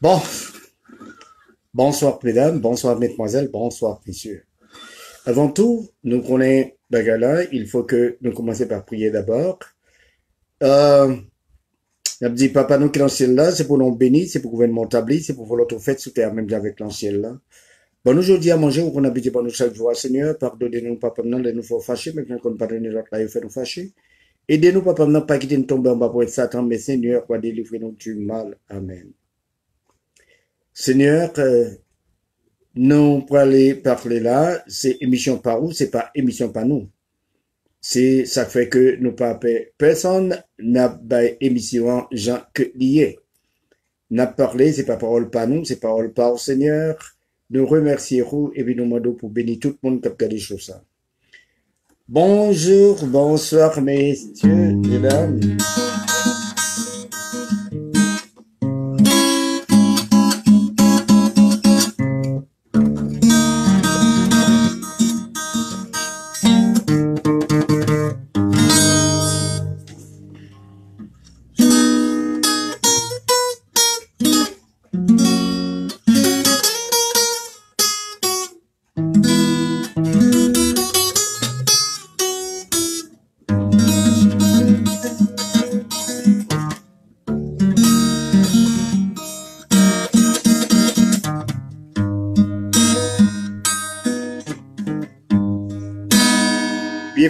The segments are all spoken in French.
Bon, bonsoir mesdames, bonsoir mesdemoiselles, bonsoir messieurs. Avant tout, nous prenons bagala, il faut que nous commencions par prier d'abord. Euh, dit, papa, nous qui l'ancien là, c'est pour nous bénir, c'est pour gouvernement établi, c'est pour votre fête sous terre, même avec l'ancien là. Bon, aujourd'hui, à manger, on a habité pour nous chaque jour, Seigneur, pardonnez-nous, papa, non, de nous faire fâcher, mais qu'on ne pardonne l'autre là, il fait nous fâcher. Aidez-nous, papa, non, pas quitter nous tomber en bas pour être Satan, mais Seigneur, quoi délivrer nous du mal. Amen. Seigneur, euh, nous pour aller parler là, c'est émission par où, c'est pas émission par nous. C'est, ça fait que nous pas personne n'a pas émission gens que lié. N'a parlé, c'est pas parole par nous, c'est parole par au Seigneur. Nous remercierons et nous demandons pour bénir tout le monde qui a regardé choses Bonjour, bonsoir messieurs, mesdames.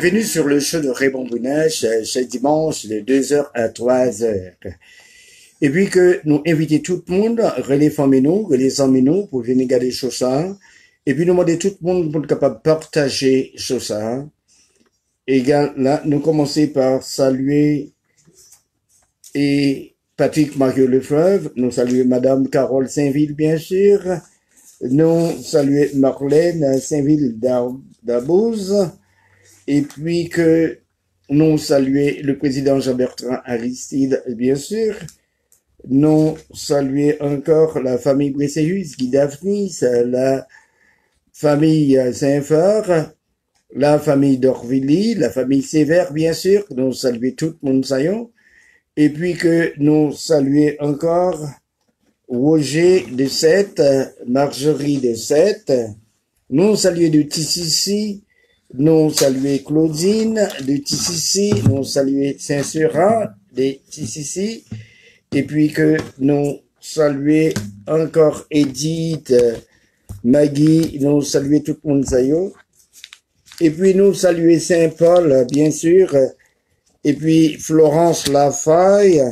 Bienvenue sur le show de Raymond Brunage, chaque dimanche de 2h à 3h. Et puis que nous invitons tout le monde, relais nous, relais nous, pour venir regarder ça. Et puis nous demander tout le monde pour être capable de partager ça. Et là, nous commençons par saluer et Patrick Mario Lefleuve, nous saluons Madame Carole Saint-Ville, bien sûr. Nous saluons Marlène Saint-Ville d'Abouze et puis que nous saluer le président Jean-Bertrand Aristide, bien sûr. Nous saluer encore la famille Bresséus, Guy Daphnis, la famille Saint-Fort, la famille d'Orvilly, la famille Sévère, bien sûr. Nous saluer tout le monde saillon. Et puis que nous saluer encore Roger de Sète, Marjorie de Sète. Nous saluer de Tississi, nous saluons Claudine de Tississi, nous saluons Saint-Seurin de Tississi, et puis que nous saluons encore Edith, Maggie, nous saluons tout le monde, et puis nous saluons Saint-Paul, bien sûr, et puis Florence Lafaille,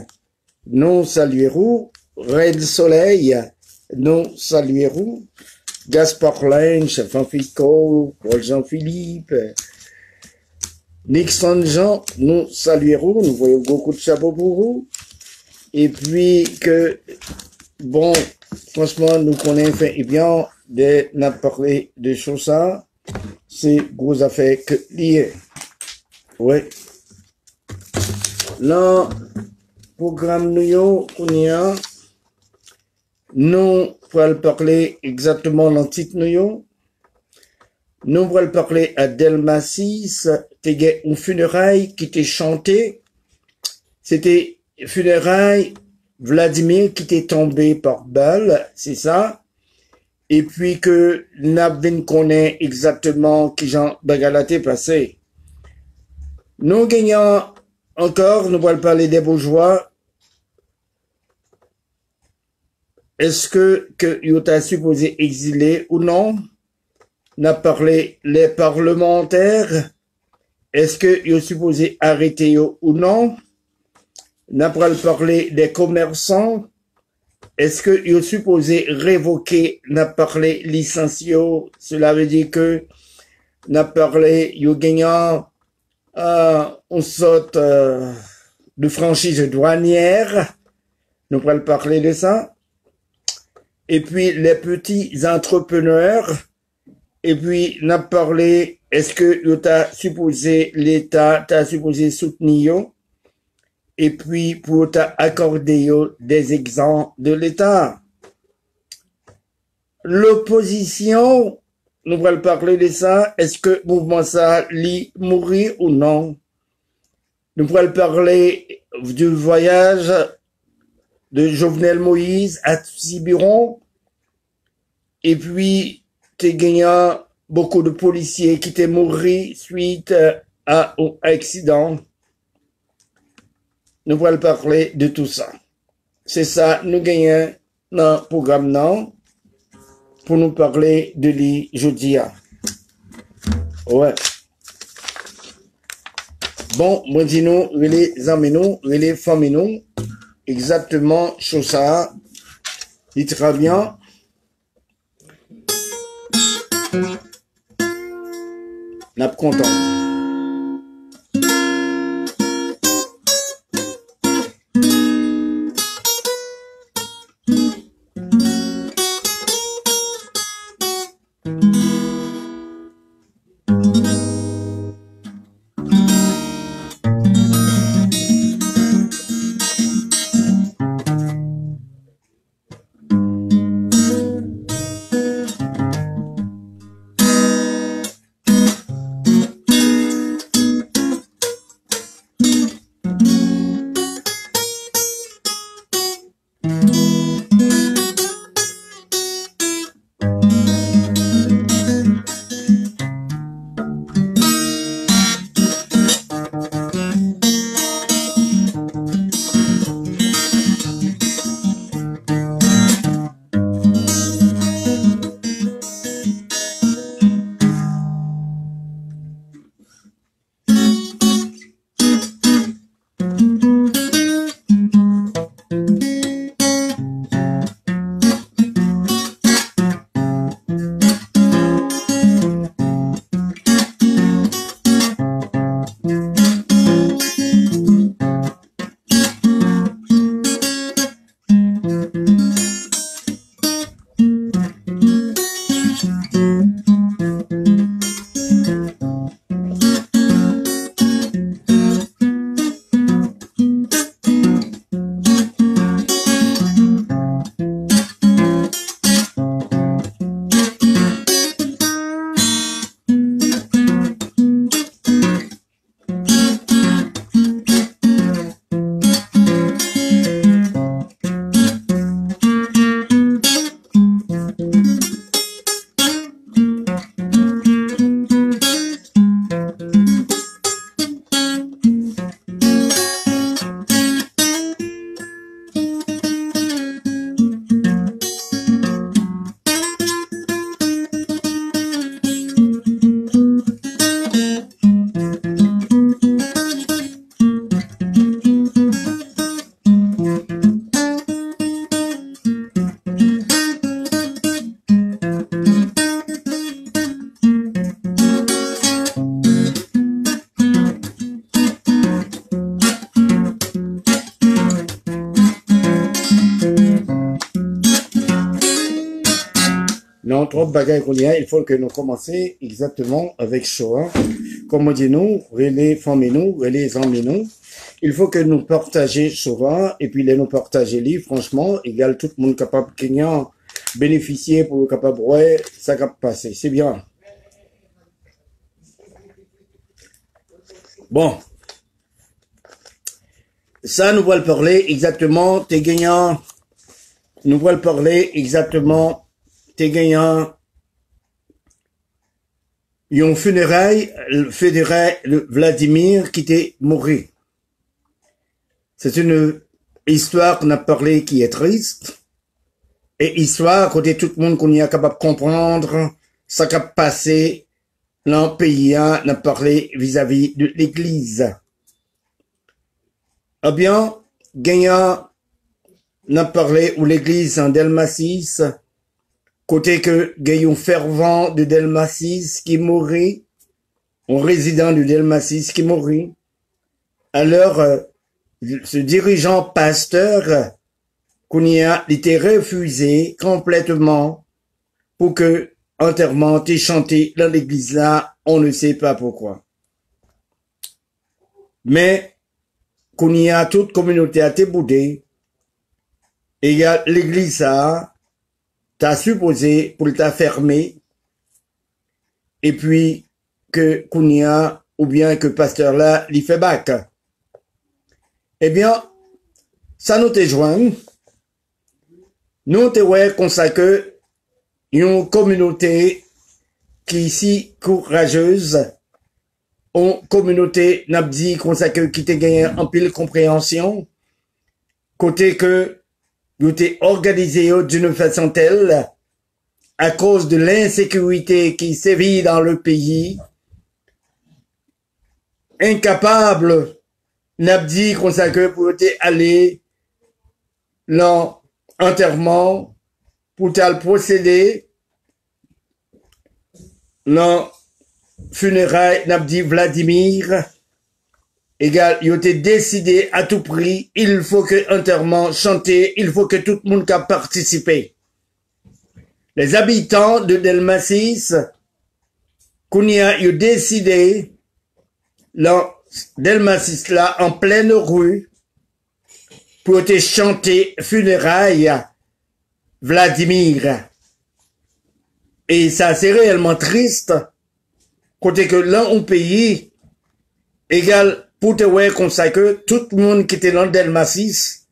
nous saluons Red Soleil, nous saluons Gaspard Lynch, Francisco, Paul Jean-Philippe, Nixon Jean, nous saluerons, nous voyons beaucoup de chapeaux pour vous. Et puis que, bon, franchement, nous connaissons, et bien, de n'a parlé de choses c'est gros affaires que liées. Oui. Là, programme nous, on y a, nous pourrons parler exactement l'antique nous. Pourrons parler à Delmasis, c'était une funéraille qui était chantée. C'était funéraille Vladimir qui était tombé par balle, c'est ça. Et puis que Nabvin connaît exactement qui Jean Bagalaté passé. Nous gagnons encore, nous pourrons parler des bourgeois Est-ce que, que Yota supposé exiler ou non? N'a parlé les parlementaires? Est-ce que yo supposé arrêter ou non? N'a pas parlé des commerçants? Est-ce que yo supposé révoquer? N'a parlé licenciaux? Cela veut dire que n'a parlé yo gagnant euh, saute euh, de franchise douanière. Nous pourrons parler de ça et puis les petits entrepreneurs, et puis n'a parlé, est-ce que t'as supposé l'État t'a supposé soutenir? Et puis pour t'accorder des exemples de l'État. L'opposition, nous allons parler de ça, est-ce que mouvement ça lit mourir ou non? Nous allons parler du voyage de Jovenel Moïse à Sibiron. Et puis, t'es gagné beaucoup de policiers qui étaient morts suite à un accident. Nous allons parler de tout ça. C'est ça, nous gagnons dans le programme non? Pour nous parler de l'I Ouais. Bon, moi dis nous, les amis nous, les femmes nous, exactement chose ça. Il très bien. N'a content. il faut que nous commencions exactement avec Shoah. Comme dit nous, les nous, les nous. Il faut que nous partagions Shoah et puis les nous partager franchement, égal tout le monde capable Kenyan bénéficier pour capable ouais, ça capable passer. C'est bien. Bon. Ça, nous allons parler exactement, t'es gagnant. Nous allons parler exactement, t'es gagnant un funérailles fédérait Vladimir qui était mort. C'est une histoire qu'on a parlé qui est triste. Et histoire côté tout le monde qu'on a capable de comprendre ça a passé dans le pays n'a parlé vis-à-vis de l'église. Eh bien, gagnant n'a parlé où l'église en Delmasis Côté que Gaillon fervent de Delmasis qui mourit, un résident de Delmasis qui mourit, alors euh, ce dirigeant pasteur qu'on y refusé complètement pour que enterrement est chanté dans l'église là, on ne sait pas pourquoi. Mais qu'on y a toute communauté a été boudée, et il y a l'église là, t'as supposé pour t'a fermé, et puis que Kounia, ou bien que pasteur là, l'y fait bac. Eh bien, ça nous te joint, nous te ouais que une communauté qui si courageuse, une communauté n'a dit qui te gagné en pile compréhension, côté que nous t'es organisé d'une façon telle, à cause de l'insécurité qui sévit dans le pays, incapable n'a dit comme ça que pour aller l'enterrement, pour le procéder, le funérailles n'a dit Vladimir, égal, il était décidé à tout prix, il faut que enterrement chanter, il faut que tout le monde a participé. Les habitants de Delmasis, qu'on y a décidé, Delmasis là, en pleine rue, pour te chanter funérailles Vladimir. Et ça, c'est réellement triste, côté que là, on pays, égal, pour te comme ça que tout le monde qui était dans Delmasis,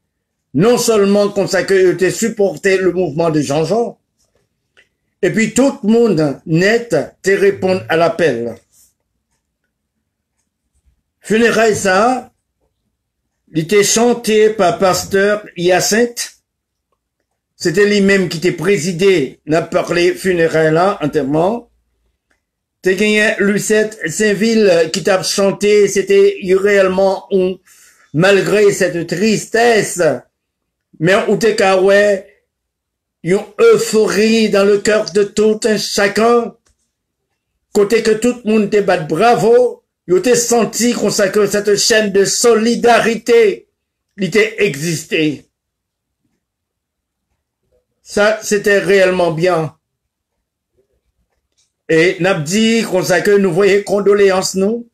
non seulement comme ça que était supporté le mouvement de Jean-Jean, et puis tout le monde net te répond à l'appel. Funérailles ça, il était chanté par pasteur Hyacinthe. C'était lui-même qui était présidé, n'a parlé funérailles là, enterrement. T'es gagné Lucette Saint-Ville qui t'a chanté, c'était réellement un, malgré cette tristesse, mais où t'es ouais, une euphorie dans le cœur de tout un chacun, côté que tout le monde te bat bravo, il était senti qu'on cette chaîne de solidarité, il était existé. Ça, c'était réellement bien. Et Nabdi, qu'on que nous voyons condoléances, nous,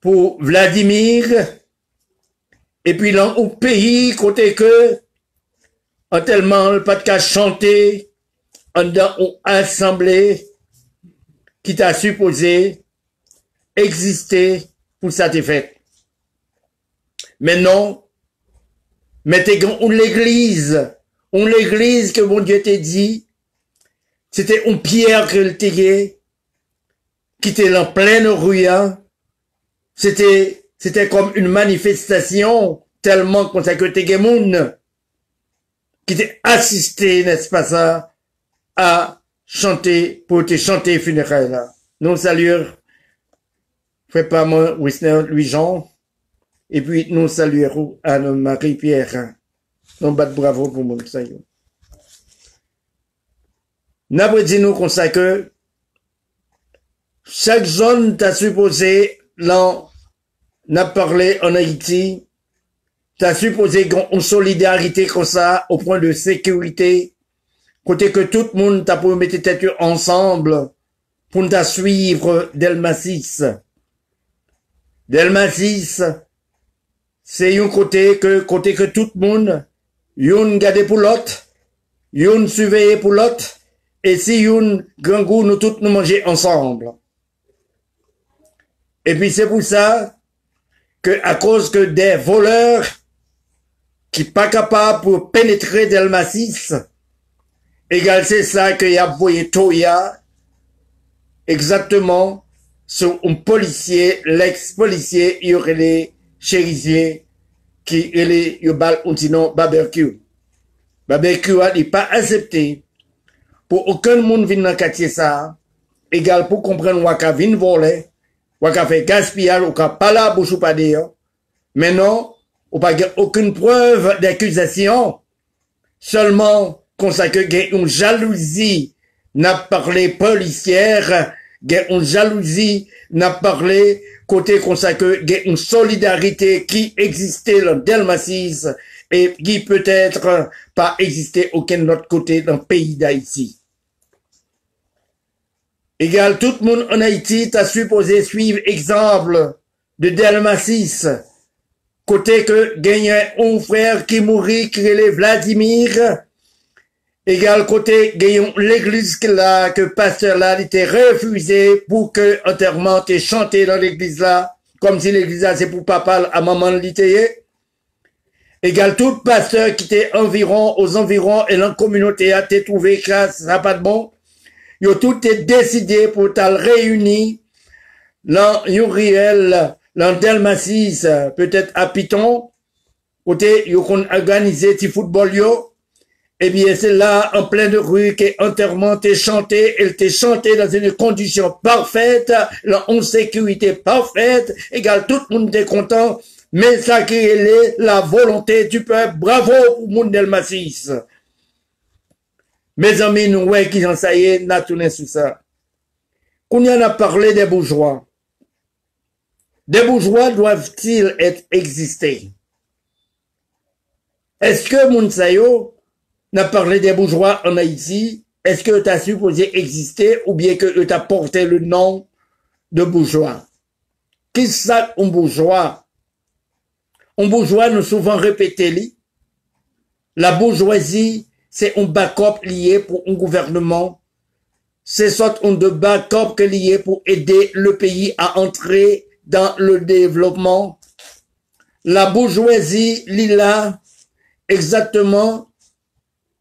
pour Vladimir, et puis là, au pays, côté que, en tellement pas de chanter, en dans assemblée, qui t'a supposé exister pour cette fête. Mais non, mettez l'église, on l'église que mon Dieu t'a dit, c'était une pierre que le qui était en pleine rue, hein. C'était, c'était comme une manifestation tellement qu'on que qui était assisté, n'est-ce pas ça, à chanter, pour te chanter funérailles Nous saluons pas moi, Wisner Louis-Jean. Et puis, nous saluons à Marie-Pierre. Nous bat bravo pour mon. Napre di nou konsa ke, chak zon ta supose lan nap parle an Haiti, ta supose kon solidarite konsa ou pon de sekurite, kote ke tout moun ta pou mette tetu ansamble pou nou ta suivre Delmasis. Delmasis, se yon kote ke, kote ke tout moun, yon gade pou lot, yon suveye pou lot, et si yon gangou nous tous nous manger ensemble. Et puis c'est pour ça que à cause que des voleurs qui pas capables pour pénétrer dans le massif, égal c'est ça qu'il y a voyé Toya, exactement, sur un policier, l'ex-policier, il y aurait les chérisiers, qui est le bal ou sinon barbecue. Barbecue n'est pas accepté pou okan moun vin nan katye sa, egal pou kompren waka vin vole, waka fe gaspillage, waka pala bouchou pa deyo, menon, ou pa gen okan preuve d'akuzasyon, seulement konsake gen yon jalouzi nap parle policier, gen yon jalouzi nap parle kote konsake gen yon solidarite ki egziste lom del masis, et qui peut-être pas existait aucun autre côté dans le pays d'Haïti. Égal, tout le monde en Haïti t'a supposé suivre exemple de Delmasis, côté que gagnait un frère qui mourit, qui est Vladimir, égal côté gagnant l'église là, que pasteur là, était refusé pour que enterrement t'ait chanté dans l'église là, comme si l'église là c'est pour papa à maman l'ité. Égal tout pasteur qui était environ, aux environs et la communauté a été trouvé que ça pas de bon. Yo tout est décidé pour tal réunir dans Uriel, dans Delmasis, peut-être à Piton, côté yo qu'on organisé petit football yo. Eh bien, c'est là, en pleine rue, qu'enterrement t'est chanté, elle t'est chanté dans une condition parfaite, en sécurité parfaite, égal tout le monde est content, mais ça qui est la volonté du peuple. Bravo del Massis. Mes amis, nous, ouais, qui en ça n'a tourné sur ça. Qu'on y a parlé des bourgeois. Des bourgeois doivent-ils être exister? Est-ce que Mounsayo n'a parlé des bourgeois en Haïti? Est-ce que tu supposé exister ou bien que tu porté le nom de bourgeois? Qu'est-ce que un bourgeois? Un bourgeois nous souvent répété La bourgeoisie, c'est un backup lié pour un gouvernement. C'est soit un de backup lié pour aider le pays à entrer dans le développement. La bourgeoisie, lila, exactement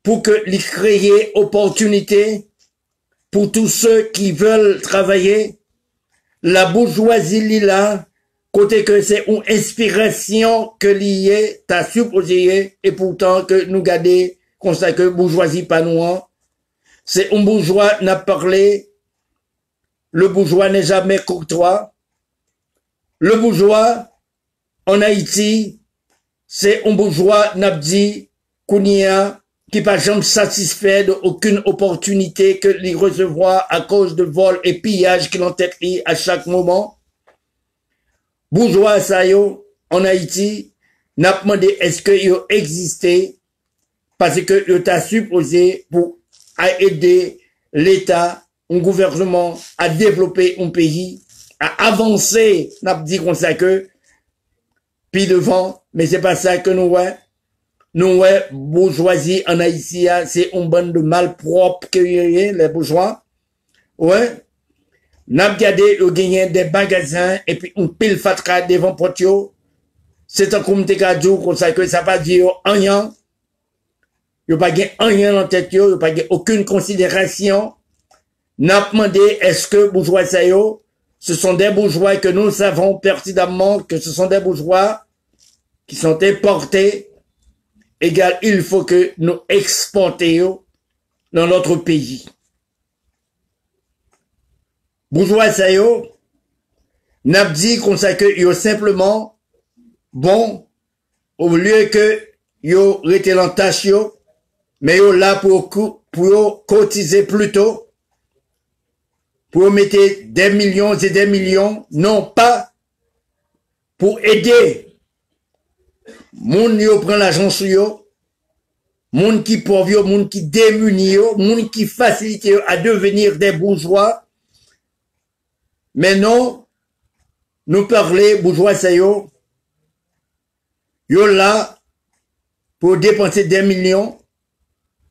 pour que les créer opportunité pour tous ceux qui veulent travailler. La bourgeoisie, lila, côté que c'est une inspiration que lié, t'as supposé, et pourtant que nous garder, ça que bourgeoisie pas noir. C'est un bourgeois n'a parlé, le bourgeois n'est jamais courtois. Le bourgeois, en Haïti, c'est un bourgeois n'a dit, Kounia, qui pas jamais satisfait d'aucune opportunité que les recevoir à cause de vols et pillages qu'il ont à chaque moment bourgeois ça en Haïti n'a demandé est-ce que yo parce que yo t'a supposé pour aider l'État, un gouvernement à développer un pays, à avancer, n'a dit comme ça que puis devant, mais c'est pas ça que nous ouais. Nous ouais, bourgeoisie en Haïti, c'est un bande de malpropres que les bourgeois. Ouais, n'a gardé au gagné des magasins et puis on pile fatra devant potio. C'est un comité cadeau comme ça que ça va dire rien. a pas rien dans tête yo, a pas aucune considération. N'a demandé est-ce que bourgeois ça yo, ce sont des bourgeois que nous savons pertinemment que ce sont des bourgeois qui sont importés. Égal, il faut que nous exportions dans notre pays bourgeois ça yo, n'a dit qu'on yo simplement, bon, au lieu que yo rete en tâche yo, mais yo là pour, pour cotiser plutôt, pour mettre des millions et des millions, non pas pour aider. Moun yo prend l'argent sur yo, moun qui pauvre yo, moun qui démuni yo, qui facilite à devenir des bourgeois, mais non, nous parler bourgeois ça yo, yo là pour dépenser des millions,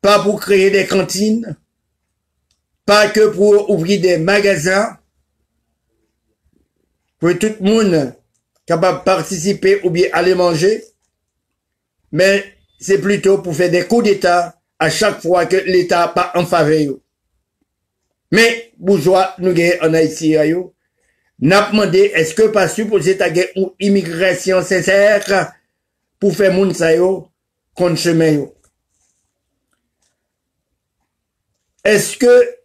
pas pour créer des cantines, pas que pour ouvrir des magasins, pour tout le monde capable de participer ou bien aller manger, mais c'est plutôt pour faire des coups d'État à chaque fois que l'État pas en faveur. Mais, bourgeois, nous gagnons en Haïti, n'a demandé est-ce que pas supposé ta une immigration sincère pour faire moun sa yo contre chemin. Est-ce que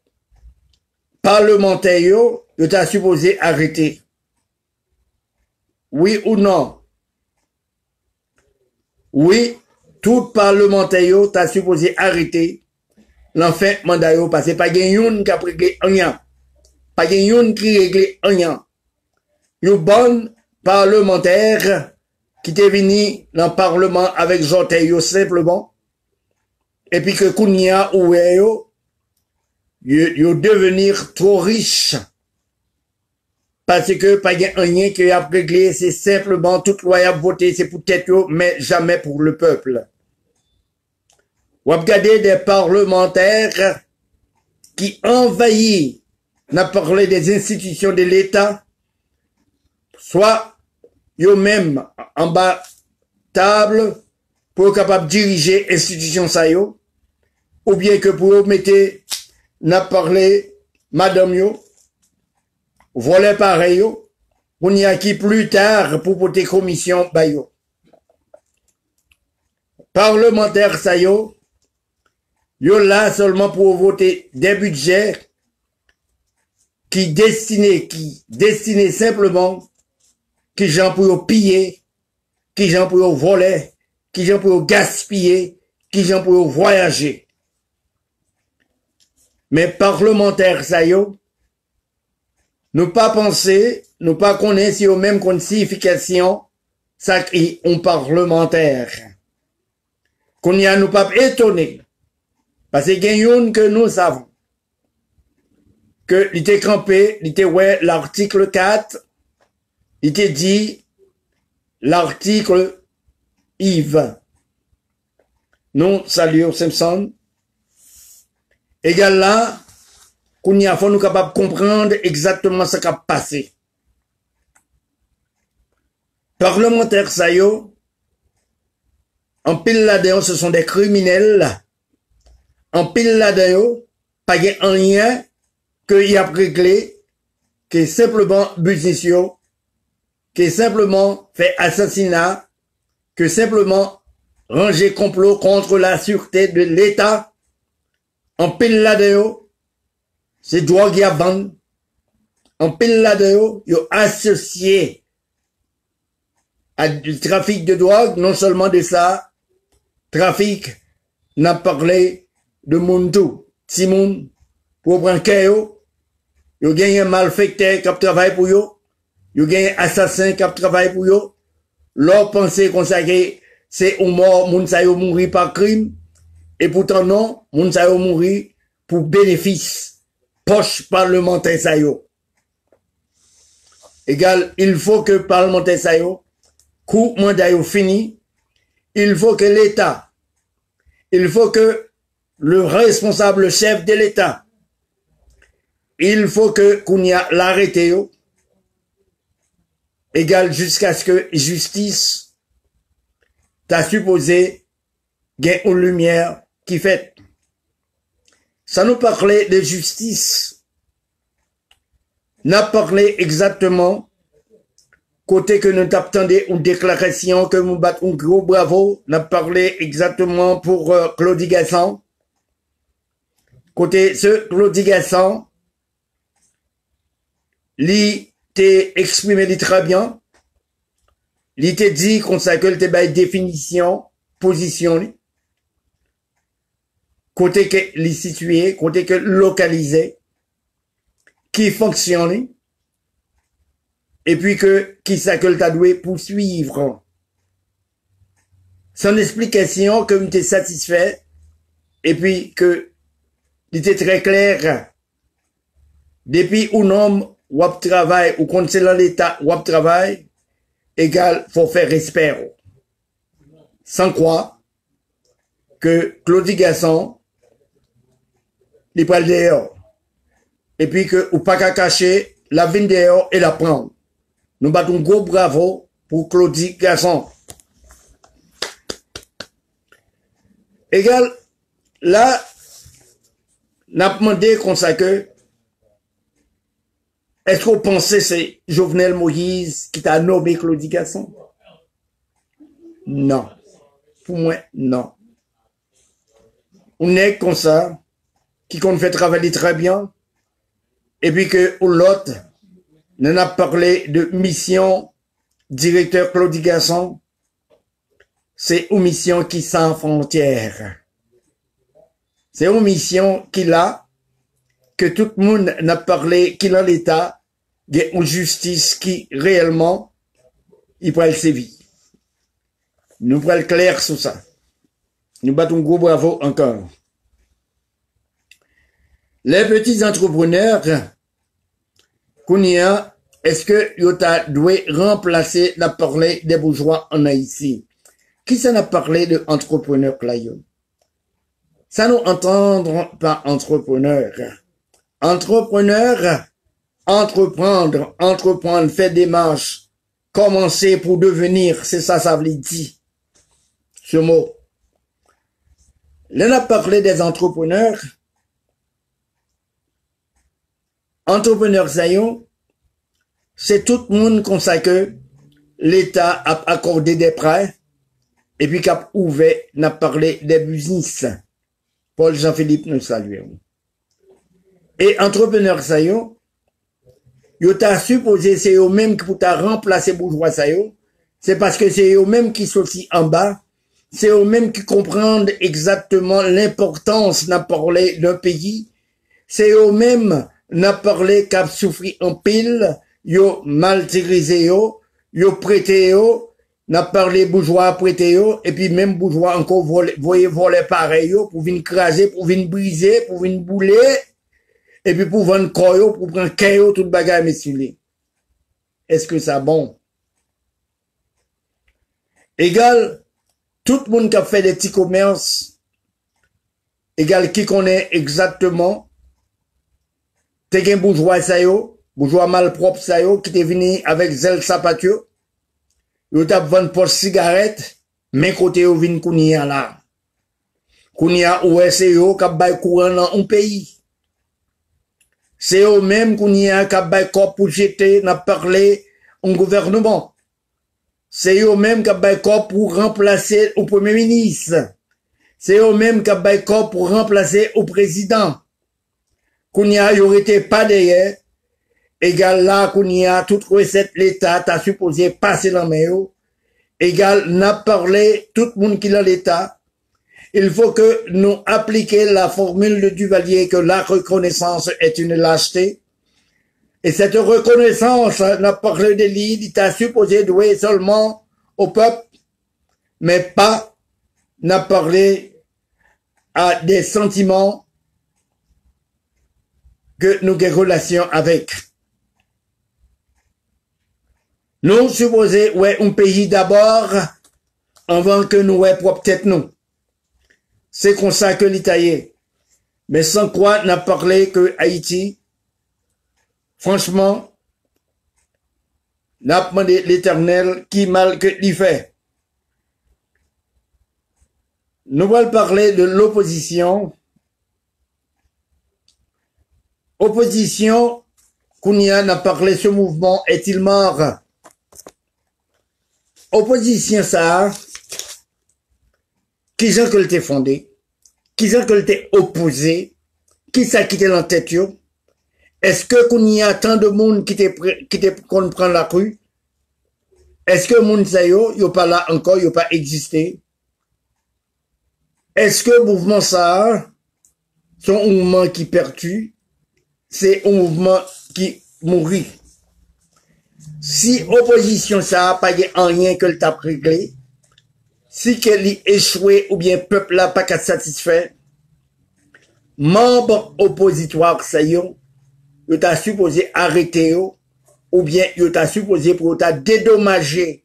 parlementaire yo, yo t'a supposé arrêter? Oui ou non? Oui, tout parlementaire yo t'a supposé arrêter l'enfant mandat yo parce que pas gen yon qui a réglé rien. Pas gen yon qui réglé rien une bonne parlementaire qui était venu dans le parlement avec Joteyo simplement, et puis que Kounia ou yo, yo devenir trop riche. Parce que pas rien qui a réglé, c'est simplement toute loi à voter, c'est pour tête mais jamais pour le peuple. Regarder des parlementaires qui envahissent, n'a parlé des institutions de l'État, soit yo même en bas table pour capable diriger institution ça ou bien que pour mettre n'a parlé madame yo voler pareil on y a qui plus tard pour porter commission bayo parlementaire ça yo yo là seulement pour voter des budgets qui destinés qui destinés simplement qui gens pour piller qui gens pour voler qui gens pour gaspiller qui gens pour voyager mais parlementaire ça yo, nous pas penser, nous pas connaître si même qu'on signification, ça crie on parlementaire. Qu'on y a nous pas étonné. Pase gen yon ke nou savon. Ke li te krampè, li te wè l'article 4, li te di l'article I-20. Nou salyon Simpson. Egal la, koun ya fon nou kapap komprende exactement sa kap pase. Parlementer sa yo, an pil la deyon se son de kriminelle la, En pile là-dedans, pas un lien qu'il y a réglé, qui est simplement business qui est simplement fait assassinat, que simplement ranger complot contre la sûreté de l'État, en pile là c'est drogue qui a bande. En pile là yo associé à du trafic de drogue, non seulement de ça, trafic, n'a parlé de monde tout. Simon, pour prendre yo, yo gagne un malfecteur qui travaille pour yo, yo gagne un assassin qui travaille pour yo, leur pensée consacrée, c'est au mort, moun sa yo mourir par crime, et pourtant non, moun sa yo mouri pour bénéfice poche parlementaire sa yo. Égal, il faut que parlementaire sa yo, coup mandat yo fini, il faut que l'État, il faut que le responsable chef de l'État, il faut que qu'on y a l'arrêté yo, égal jusqu'à ce que justice t'a supposé gain une lumière qui fait. Ça nous parlait de justice. N'a parlé exactement côté que nous attendait une déclaration que nous battons un gros bravo. N'a parlé exactement pour euh, Claudie Gasson. Côté ce Claudie Gasson, lui t'est exprimé très bien. Il t'a dit qu'on s'accorde des définition, position côté que les situé, côté que localisé, qui fonctionne, et puis que qui que t'a doué poursuivre. Son explication que t'es satisfait, et puis que il était très clair, depuis un homme ou travail ou dans l'état ou travail, égal, faut faire respect. Sans quoi, que Claudie Gasson, il prend dehors. Et puis que, ou pas qu'à cacher, la vine dehors et la prendre. Nous battons gros bravo pour Claudie Gasson. Égal, là, n'a demandé comme ça que, est-ce qu'on pensait c'est Jovenel Moïse qui t'a nommé Claudie Gasson? Non. Pour moi, non. On est comme ça qui qu'on fait travailler très bien, et puis que l'autre nous a parlé de mission directeur Claudie Gasson, c'est une mission qui sans frontières. C'est une mission qu'il a, que tout le monde n'a parlé, qu'il a l'État, il y a une justice qui réellement, il prend le vies. Nous prenons clair sur ça. Nous battons gros bravo encore. Les petits entrepreneurs, Kounia, est-ce que Yota doit remplacer la parler des bourgeois en Haïti? Qui ça n'a parlé de entrepreneur Clayon? Ça nous entendre par entrepreneur. Entrepreneur, entreprendre, entreprendre, faire des marches, commencer pour devenir, c'est ça, ça veut dire. ce mot. Là, on a parlé des entrepreneurs. Entrepreneurs, ça c'est tout le monde comme ça que l'État a accordé des prêts et puis qu'a ouvert, n'a parlé des business. Paul Jean-Philippe nous salue. Et entrepreneurs, ça yo t'a supposé c'est eux-mêmes qui pour t'a remplacer bourgeois ça c'est parce que c'est eux-mêmes qui sont aussi en bas, c'est eux-mêmes qui comprennent exactement l'importance n'a parlé d'un pays, c'est eux-mêmes n'a parlé qu'a souffri en pile, yo maltirisé yo, yo prêté yo, n'a parlé bourgeois prêté yo, et puis même bourgeois encore voyez voler pareil yo, pour venir craser, pour venir briser, pour venir bouler, et puis pour vendre koyo, pour prendre kayo, tout le bagage messieurs. Est-ce que ça bon? Égal, tout le monde qui a fait des petits commerces, égal qui connaît exactement, t'es un bourgeois ça yo, bourgeois malpropre ça yo, qui t'est venu avec zel sapatio, yo t'a vendu pour cigarette, mais côté yo vin kounia là. Kounia ou c'est yo qui a courant dans un pays. C'est eux-mêmes qu'on y a un pour jeter, n'a parlé au gouvernement. C'est eux-mêmes qui ont pour remplacer au premier ministre. C'est eux-mêmes qui ont pour remplacer au président. Qu'on y a, aurait été pas derrière. Égal là, qu'on y a, toute recette, l'État, t'as supposé passer dans mes Égal, n'a parlé, tout le monde qui a l'État, il faut que nous appliquions la formule de Duvalier que la reconnaissance est une lâcheté. Et cette reconnaissance n'a parlé de l'île, t'a supposé douer seulement au peuple, mais pas n'a parlé à des sentiments que nous avons relation avec. Nous supposons, ouais, un pays d'abord, avant que nous, ouais, peut-être nous. C'est comme ça que l'Italie. Mais sans quoi n'a parlé que Haïti, franchement, n'a demandé l'éternel qui mal que l'y fait. Nous allons parler de l'opposition. Opposition, Kounia n'a parlé, ce mouvement est-il mort? Opposition, ça, qui ont que t'es fondé, qui ont que t'es opposé, qui s'est quitté dans tête Est-ce que qu'on y a tant de monde qui t'est qui t'est qu'on prend la rue? Est-ce que monde ça yo, yo pas là encore, yo pas existé? Est-ce que mouvement ça, son mouvement qui perdu, c'est un mouvement qui mourit? Si opposition ça a pas en rien que le t'a réglé, si qu'elle est échoué ou bien peuple n'a pas qu'à satisfait, membre oppositoire ça y est, t'a supposé arrêter ou bien il t'a supposé pour t'a dédommager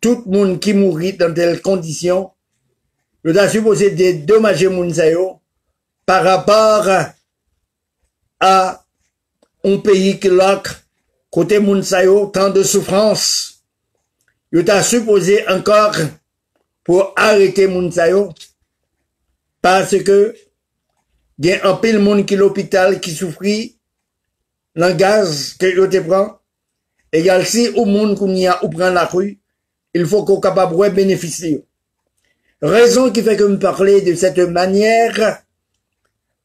tout le monde qui mourit dans telles conditions, il t'a supposé dédommager moun par rapport à un pays qui l'a côté moun tant de souffrance. Il t'a supposé encore pour arrêter moun parce que y a un pile monde qui l'hôpital qui souffrit le gaz que yo te prend égal si au monde qu'on y a ou prend la rue il faut qu'on capable bénéficier raison qui fait que me parler de cette manière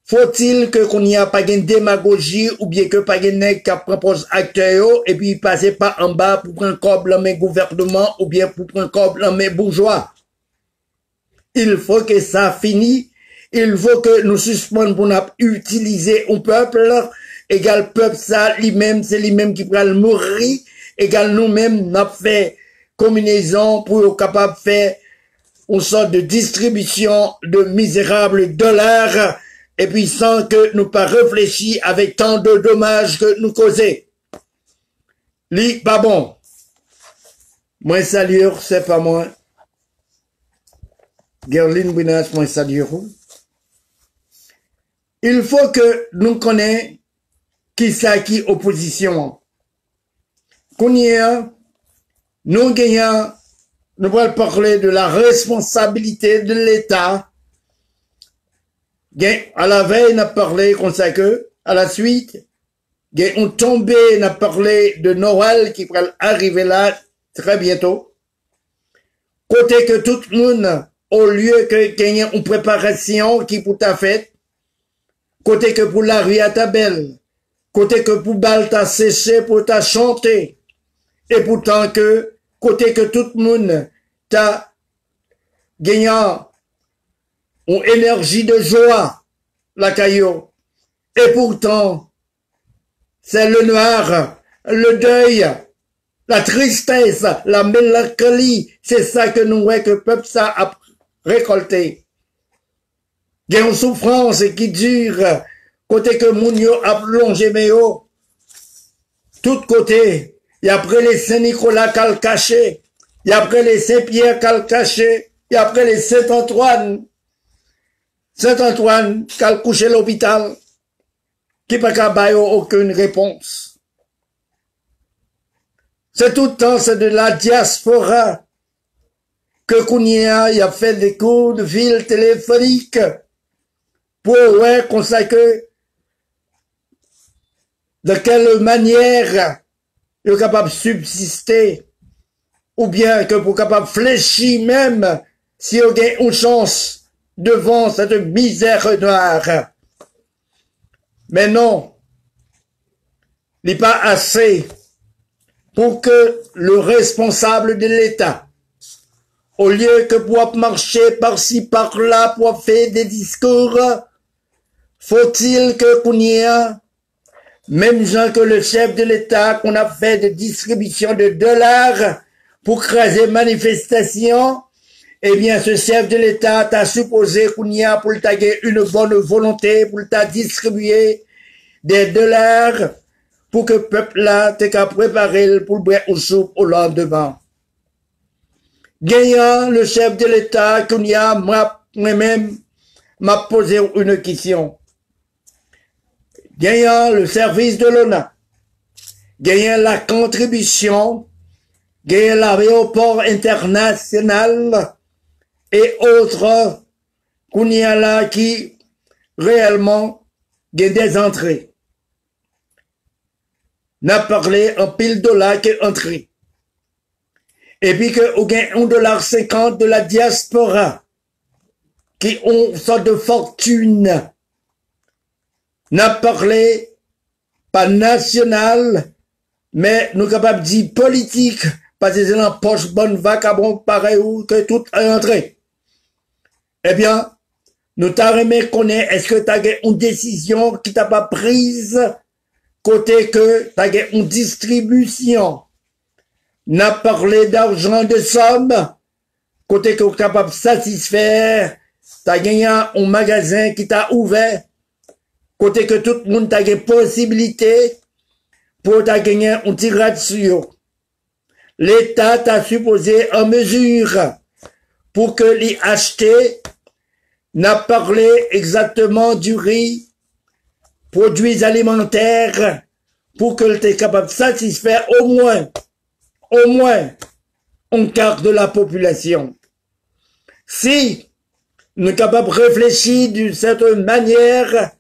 Fotil ke kon ya pa gen demagogi ou bie ke pa gen nek ka propose akter yo e pi pase pa an ba pou pren kob lan men gouvernement ou bie pou pren kob lan men bourgeois. Il fò ke sa fini, il fò ke nou suspon pou nap utilize ou pepl, egal pepl sa li menm, se li menm ki pral mouri, egal nou menm nap fe kombinezon pou yo kapap fe ou sort de distribisyon de mizerable dolar et puis sans que nous pas réfléchir avec tant de dommages que nous causons. Li, pas bon. Moi, salut, c'est pas moi. Gerline Winas, moi, Il faut que nous connaissions qui ça qui opposition. Qu'on y a, nous gagnons nous allons parler de la responsabilité de l'État. À la veille, on a parlé comme ça que, à la suite, on tombé, on a parlé de Noël qui va arriver là très bientôt. Côté que tout le monde, au lieu que gagner une préparation qui pour ta fête, côté que pour la rue à ta belle, côté que pour bal t'a séché pour ta chanter, et pourtant que côté que tout le monde t'a gagnant une énergie de joie, la caillou. Et pourtant, c'est le noir, le deuil, la tristesse, la mélancolie, c'est ça que nous voyons que le peuple ça a récolté. Il y a une souffrance qui dure, côté que Mounio a plongé méo, tout côté, et après les Saint-Nicolas qu'elle caché, et après les Saint-Pierre qu'elle caché, et après les Saint-Antoine, Saint-Antoine qu'elle couché l'hôpital, qui n'a pas aucune réponse. C'est tout le temps, c'est de la diaspora que Kounia y a fait des coups de fil téléphonique pour ouais, consacrer de quelle manière est capable de subsister, ou bien que pour capable fléchir même, si on a une chance devant cette misère noire. Mais non, il n'est pas assez pour que le responsable de l'État, au lieu que pour marcher par-ci par-là pour faire des discours, faut-il que qu'on y même gens que le chef de l'État qu'on a fait de distribution de dollars pour craser manifestation, eh bien, ce chef de l'État t'a supposé qu'on y a pour taguer une bonne volonté, pour t'a distribuer des dollars pour que le peuple là t'ait qu'à préparer pour boire au soupe au lendemain. Gagnant le chef de l'État qu'on y a, moi-même, m'a posé une question. Gagnant le service de l'ONA, gagnant la contribution, gagnant l'aéroport international et autres qu'on y a là qui réellement des entrées. N'a parlé en pile dollar qui entrée. Et puis que on gagne un dollar cinquante de la diaspora qui ont une sorte de fortune n'a parlé pas national, mais nous capables de dire politique, parce que c'est dans poche bonne vacabon pareil que tout est entré. Eh bien, nous t'arrêtons connaître, est-ce que t'as une décision qui t'a pas prise, côté que t'as une distribution, n'a parlé d'argent de somme, côté que tu capable de satisfaire, t'as gagné un magasin qui t'a ouvert, côté que tout le monde a une possibilité pour gagner un tirage sur L'État t'a supposé en mesure pour que les acheter n'a parlé exactement du riz, produits alimentaires, pour que tu capable de satisfaire au moins, au moins, un quart de la population. Si nous sommes capables de réfléchir d'une certaine manière,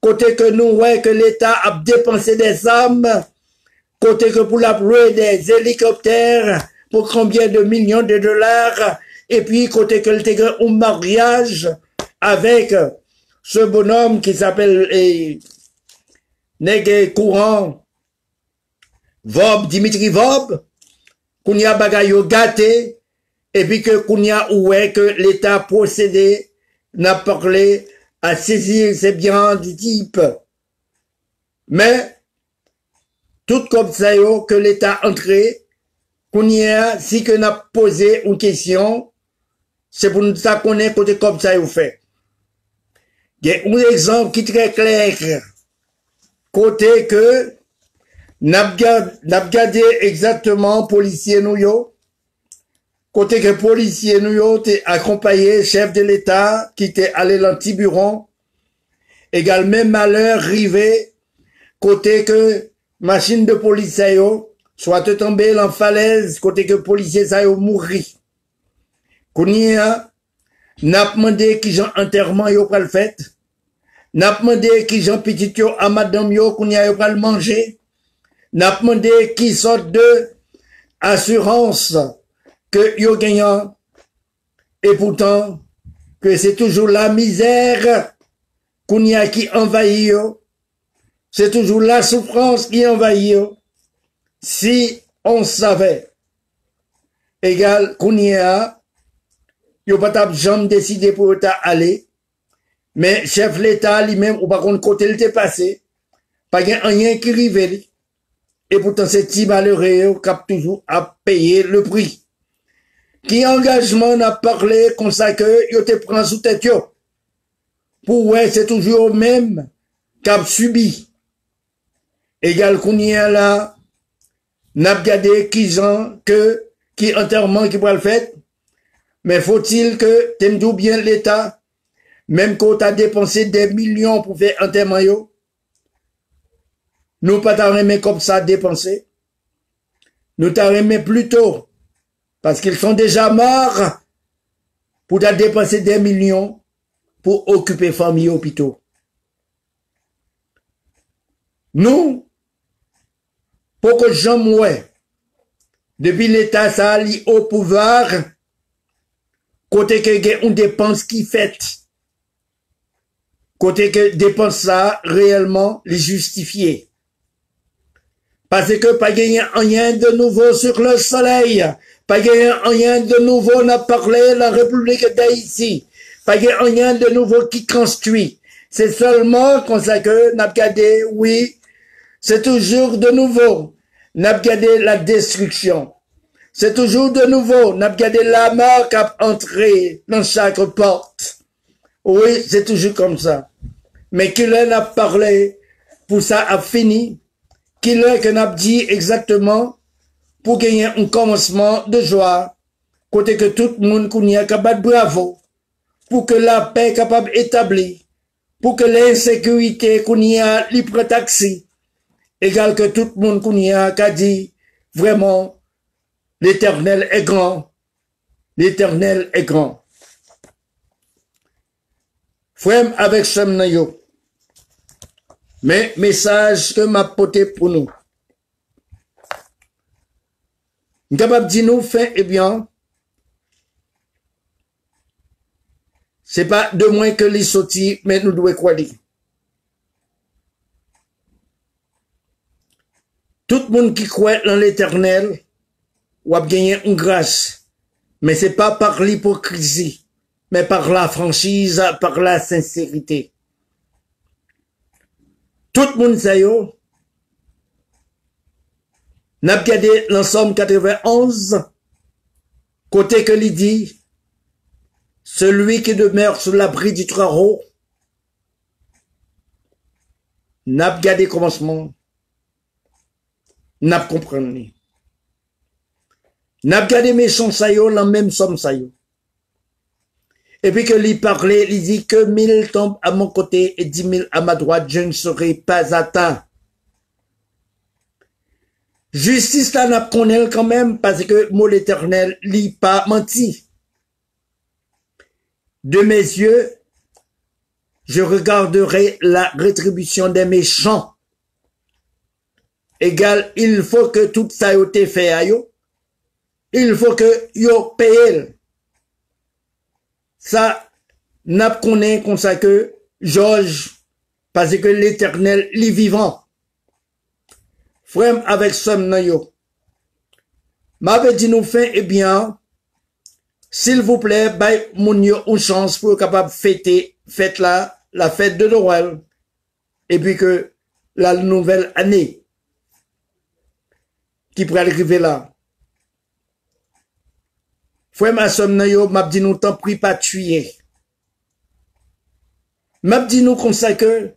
côté que nous voyons que l'État a dépensé des armes, côté que pour la des hélicoptères, pour combien de millions de dollars, et puis côté que l'État un mariage avec ce bonhomme qui s'appelle eh, Courant, Vob, Dimitri Vob, qu'on y a bagayo gâté, et puis que qu'on y a ouais que l'État procédé, n'a parlé à saisir ces biens du type. Mais, tout comme ça, que l'État entré, qu'on y a, si que n'a posé une question, c'est pour nous ça connaître côté comme ça vous fait. Il y a un exemple qui est très clair. Côté que, n'a exactement policier nous Côté que policier nous accompagné chef de l'État qui était allé dans Tiburon. Également malheur rivé. Côté que machine de police soit tombée en falaise. Côté que policier ça mourir. Kounia, n'a demandé qui j'en enterrement yo pral fait. N'a demandé qui j'en petit yo à madame yo kounia yo pral manger. N'a demandé qui sorte de assurance que yo gagnant. Et pourtant, que c'est toujours la misère kounia qui envahit yo. C'est toujours la souffrance qui envahit yo. Si on savait, égal kounia, yo pas tap jamais décidé pour ta aller. Mais chef l'état lui-même ou par contre côté il passé pas rien qui rive et pourtant c'est petit malheureux a toujours à payer le prix. Qui engagement n'a parlé comme ça que yo te prend sous tête yo? Pour ouais c'est toujours même qu'a subi. Égal qu'on y a là n'a gardé qui que qui enterrement qui pourra le faire mais faut-il que t'aimes bien l'État, même quand as dépensé des millions pour faire un témoignage, nous pas t'arrêter comme ça dépenser? Nous t'arrêter plutôt, parce qu'ils sont déjà morts, pour t'as dépensé des millions pour occuper famille hôpitaux. Nous, pour que j'en depuis l'État ça au pouvoir, côté que y une dépense qui fait côté que dépense ça réellement les justifier. Parce que pas gagner rien de nouveau sur le soleil. Pas gagner rien de nouveau n'a parlé la République d'Haïti. Pas gagner rien de nouveau qui construit. C'est seulement comme ça que n'a oui c'est toujours de nouveau. N'a la destruction c'est toujours de nouveau, n'a gardé la marque à entrer dans chaque porte. Oui, c'est toujours comme ça. Mais qu'il a parlé, pour ça a fini, qu'il a dit exactement, pour gagner un commencement de joie, côté que tout le monde connaît capable bravo, pour que la paix capable établie, pour que l'insécurité connaît libre taxi, égal que tout le monde connaît a dit, vraiment, L'Éternel est grand. L'Éternel est grand. Frère avec Semnayo. Mais message que m'a porté pour nous. Capable dit nous fait, eh bien, c'est pas de moins que les sorties, mais nous devons quoi dire. Tout le monde qui croit dans l'éternel, ou a gagné une grâce. Mais c'est pas par l'hypocrisie, mais par la franchise, par la sincérité. Tout le monde sait yo. N'a regardé l'ensemble 91, côté que l'il dit, celui qui demeure sous l'abri du traro, n'a regardé commencement, n'a compris. N'a gardé méchant ça la même somme ça Et puis que lui parlait, il dit que mille tombent à mon côté et dix mille à ma droite, je ne serai pas atteint. Justice là n'a connaît quand même parce que mot l'éternel lit pas menti. De mes yeux, je regarderai la rétribution des méchants. Égal, il faut que tout ça ait fait à il faut que yo paye. Ça, n'a connaît comme ça que Georges, parce que l'éternel, est vivant. Frère avec somme yo. M'avait dit nous fait, eh bien, s'il vous plaît, bay mon yo une chance pour capable fêter, fête la, la fête de Noël. Et puis que la nouvelle année qui pourrait arriver là. Frère ma somme nan yo, m'a dit nous t'en prie pas tuer. M'a dit nous comme ça que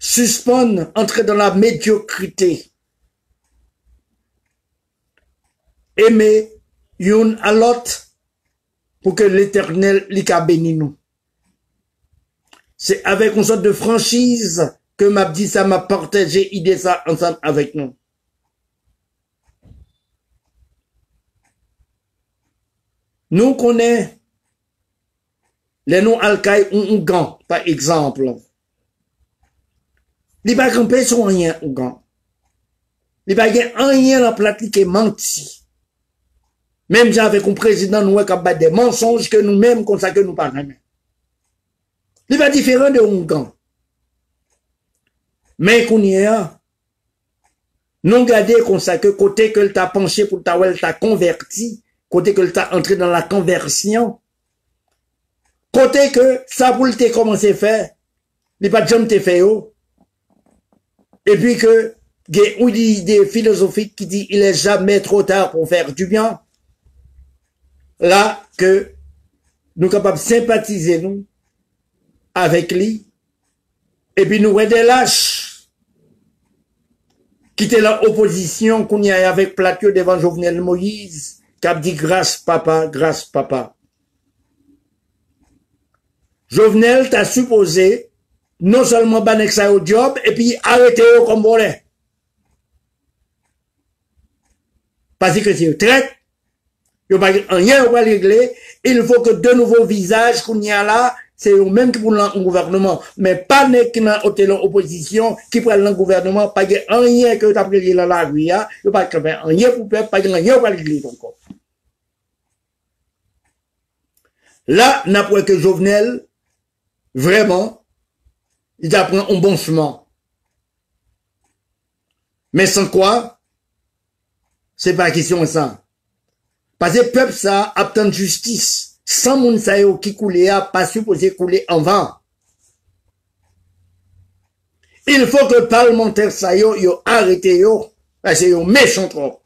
suspendre, entrer dans la médiocrité. Aimer yon à l'autre pour que l'éternel l'y béni nous. C'est avec une sorte de franchise que m'a dit ça m'a partagé idée ça ensemble avec nous. Nou konen, le nou alkay ou Ougan, par ekzamplon. Li pa kampe sou anyen Ougan. Li pa gen anyen la platli ke manti. Mem jan vek ou prezident nou wek ap bat de mensonj ke nou menm konsa ke nou parane. Li pa diferan de Ougan. Men kounye a, nou gade konsa ke kote ke l ta panche pou ta wel ta konverti, côté que t'a entré dans la conversion, côté que ça pour te commencé à faire, il pas jamais te fait Et puis que, il y a une idée philosophique qui dit il est jamais trop tard pour faire du bien. Là, que nous capables de sympathiser nous avec lui, et puis nous aider lâches, quitter l'opposition qu'on y a avec Plateau devant Jovenel Moïse, a dit grâce papa, grâce papa. Jovenel t'a supposé non seulement banner ça au job, et puis arrêter au comme. Parce que c'est traite, il n'y a rien à régler, il faut que de nouveaux visages qu'on y a là, c'est eux même qui prennent le gouvernement, mais pas n'est qui n'a l'opposition, qui prennent le gouvernement, pas rien que tu as pris la hein, il que rien pour faire, pas rien pour régler encore. Là, n'a que Jovenel, vraiment, il apprend un bon chemin. Mais sans quoi, c'est pas question de ça. Parce que le peuple ça attend justice sans moun qui coulait pas supposé couler en vain. Il faut que parlementaire sa yo yo arrête parce que yo méchant trop.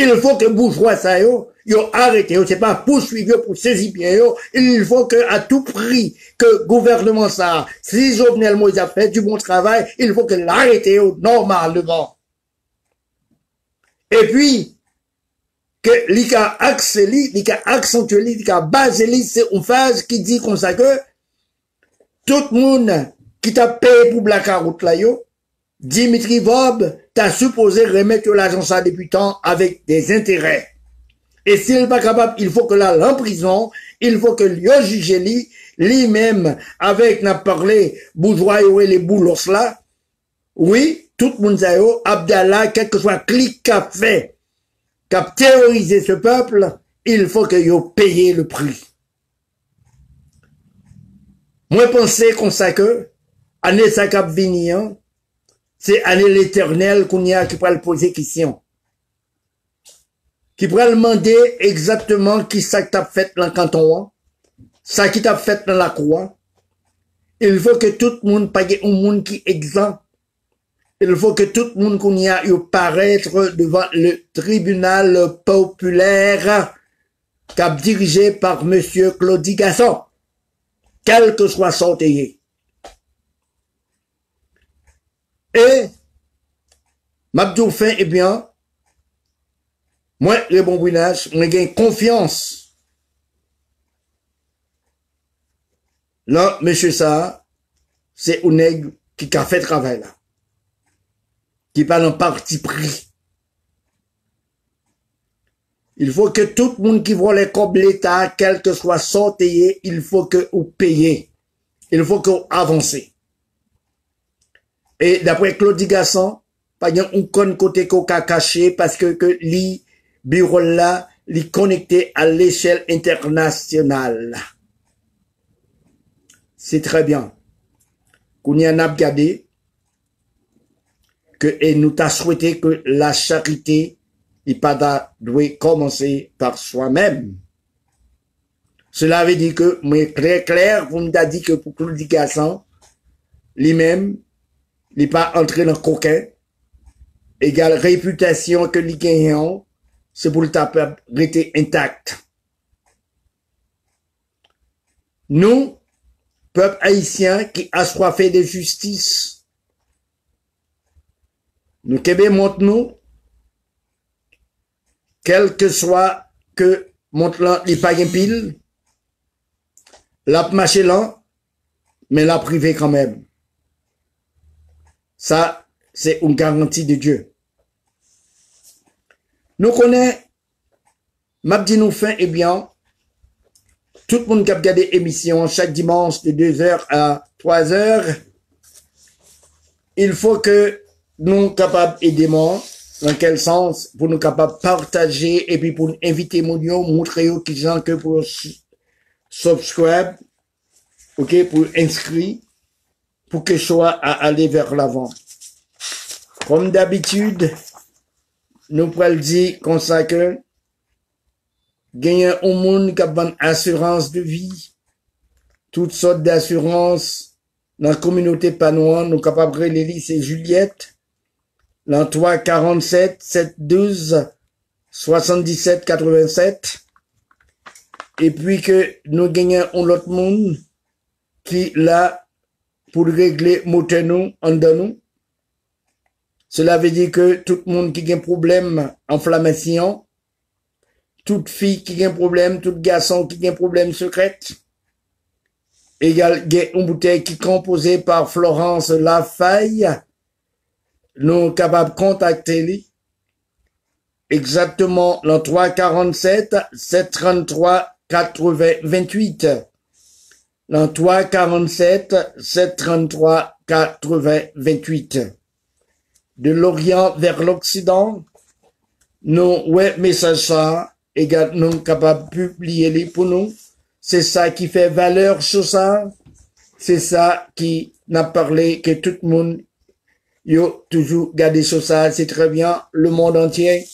Il faut que bourgeois sa yo yo arrête yo, c'est pas poursuivre pour saisir bien yo. Il faut que à tout prix que gouvernement ça, si Jovenel Moïse a fait du bon travail, il faut que l'arrête yo normalement. Et puis, que li ka akse li, li ka accentuer li, li ka base li, c'est une phase qui dit comme ça que tout le monde qui t'a payé pour la carotte là yo, Dimitri Vob t'a supposé remettre l'argent ça depuis temps avec des intérêts. Et s'il n'est pas capable, il faut que là, l'emprisonne, il faut que lui juge lui, lui-même, avec, n'a parlé, bourgeois et les boulos là. Oui, tout le monde sait, Abdallah, quel que soit clic qu'a fait, qu'a terrorisé ce peuple, il faut que yo paye le prix. Moi, pensez comme ça que, année ça cap c'est année l'éternel qu'on y a qui pourra le poser question. Qui pourra demander exactement qui ça t'a fait dans le canton, ça qui t'a fait dans la croix. Il faut que tout le monde paye un monde qui est il faut que tout le monde qu'on y a eu paraître devant le tribunal populaire cap dirigé par monsieur Claudie Gasson, quel que soit son Et, Mabdou fin, eh bien, moi, le bon brunage, on a confiance. Là, monsieur ça, c'est un qui a fait travail là qui parle en parti pris. Il faut que tout le monde qui voit les comme l'État, quel que soit son il faut que vous payez. Il faut que vous avancez. Et d'après Claude Gasson, pas un con côté qu'on a caché parce que, que li bureau là, li connecté à l'échelle internationale. C'est très bien. Qu'on y en a regardé, que et nous t'a souhaité que la charité il pas doit commencer par soi-même. Cela veut dire que, mais très clair, vous m'avez dit que pour Claude Gasson, lui-même, n'est pas entré dans coquin, égale réputation que les gagnant, c'est pour le taper rester intact. Nous, peuple haïtien qui a soifé de justice, nous Québec montre nous, quel que soit que montre là, il pas pile, la marché là, mais la privé quand même. Ça, c'est une garantie de Dieu. Nous connaissons m'a nous fin, eh bien, tout le monde qui a regardé l'émission chaque dimanche de 2h à 3h, il faut que nous capables aider moi, dans quel sens, pour nous capables partager et puis pour inviter mon montrer aux gens que pour subscribe, ok, pour inscrire, pour que je sois à aller vers l'avant. Comme d'habitude, nous pourrons dire comme ça que gagner un monde qui a une assurance de vie, toutes sortes d'assurances dans la communauté panoise, nous capables de les c'est Juliette, l'an 3 47 7 12 77 87 et puis que nous gagnons un autre monde qui là pour régler moteur nous en nous. Cela veut dire que tout le monde qui a un problème inflammation, toute fille qui a un problème, tout garçon qui a un problème secret, égal, une bouteille qui est composée par Florence Lafaille, nous capables de contacter lui. Exactement, le 347 733 80 28. Le 347 733 80 28 de l'Orient vers l'Occident, nous, ouais, message ça, également capable de publier les pour nous. C'est ça qui fait valeur sur ça. C'est ça qui n'a parlé que tout le monde, yo, toujours gardé sur ça. C'est très bien. Le monde entier.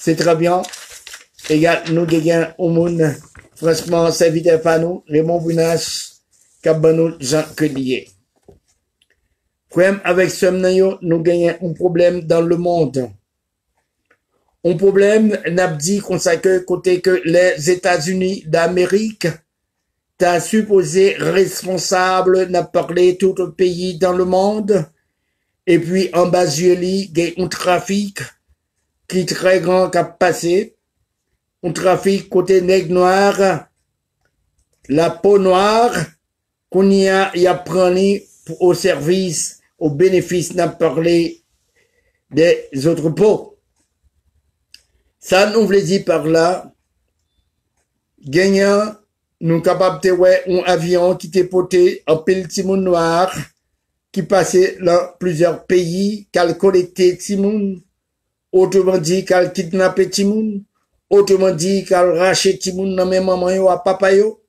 C'est très bien. Égal, nous gagnons au monde. Franchement, pas nous. Raymond Bounas, Kabanou, Jean Quelier. Problème avec ce nous gagnons un problème dans le monde. Un problème n'a dit que côté que les États-Unis d'Amérique t'as supposé responsable n'a parlé tout le pays dans le monde. Et puis, en bas, il y a un trafic qui est très grand qui a passé. Un trafic côté nègre noir, la peau noire, qu'on y a, y a pris au service au bénéfice n'a parlé des autres pots. Ça nous voulait dire par là, gagnant, nous capables de voir un avion qui était porté en pile timon noir, qui passait dans plusieurs pays, qu'elle collectait timon, autrement dit qu'elle kidnappait timon, autrement dit qu'elle rachait timon dans mes mamans ou à papa yo,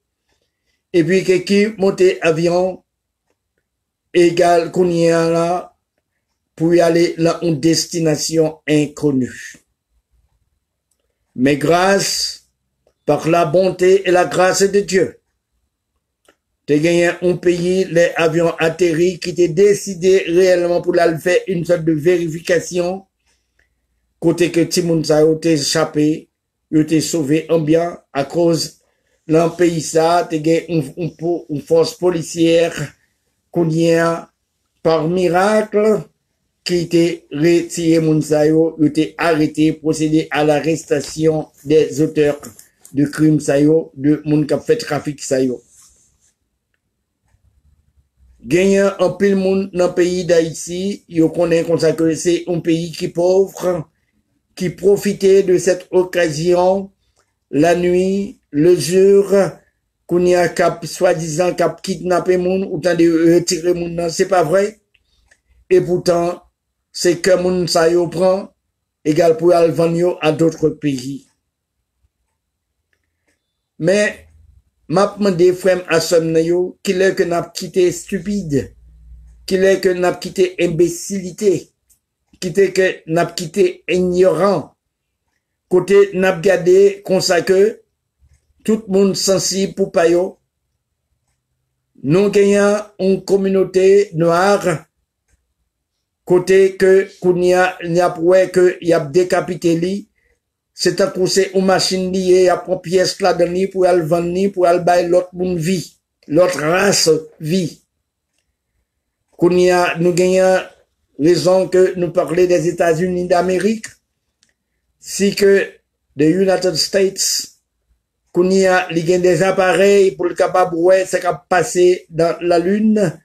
et puis qui montait avion égal qu'on y a là pour aller dans une destination inconnue. Mais grâce, par la bonté et la grâce de Dieu, tu gagné un pays, les avions atterris, qui t'est décidé réellement pour aller faire une sorte de vérification, côté que Timoun a été échappé, yo te sove anbyan a koz nan peyi sa te gen un fos policier konye a par mirakl ki te retiye moun sayo, yo te arete procede a la restasyon des oteur de krim sayo, de moun kap fe trafik sayo. Genyen an pil moun nan peyi da isi, yo konen konsakre se un peyi ki povre, qui profitait de cette occasion, la nuit, le jour, qu'on y a cap soi-disant cap kidnapper moun ou tant de retirer moun non c'est pas vrai. Et pourtant c'est que moun ça yo prend égal pour vendre à d'autres pays. Mais m'a demandé frère à son yo qu'il est que n'a quitté stupide qu'il est que n'a quitté imbécilité kite ke nap kite ignorant, kote nap gade konsake, tout moun sensi pou payo, nou genyan un kominote noar, kote ke kounya nyap wè ke yap dekapite li, se ta kouse ou masin liye apon piyes la den li pou al van li pou al bay lot moun vi, lot rase vi. Koun ya nou genyan raison que nous parler des États-Unis d'Amérique, si que the United States qu'on y a des appareils pour le capable ouais ça a passé dans la lune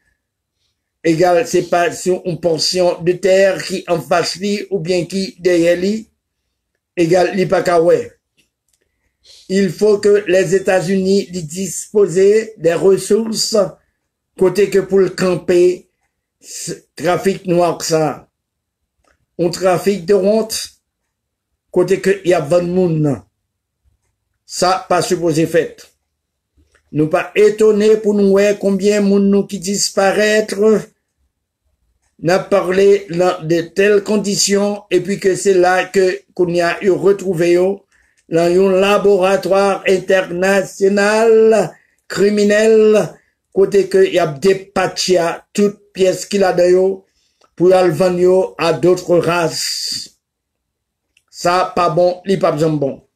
égal c'est pas sur une portion de terre qui en face lui ou bien qui derrière lui égal li pas ouais. Il faut que les États-Unis disposent des ressources côté que pour le camper, trafic noir ça. On trafic de honte, côté que y a 20 monde. Ça, pas supposé fait. Nous pas étonnés pour nous voir combien monde nous qui disparaître, n'a parlé de telles conditions, et puis que c'est là que, qu'on y a eu retrouvé, dans un laboratoire international criminel, côté que y a dépatché toute pièce qu'il a de pour à d'autres races. Ça, pas bon, li pas bon.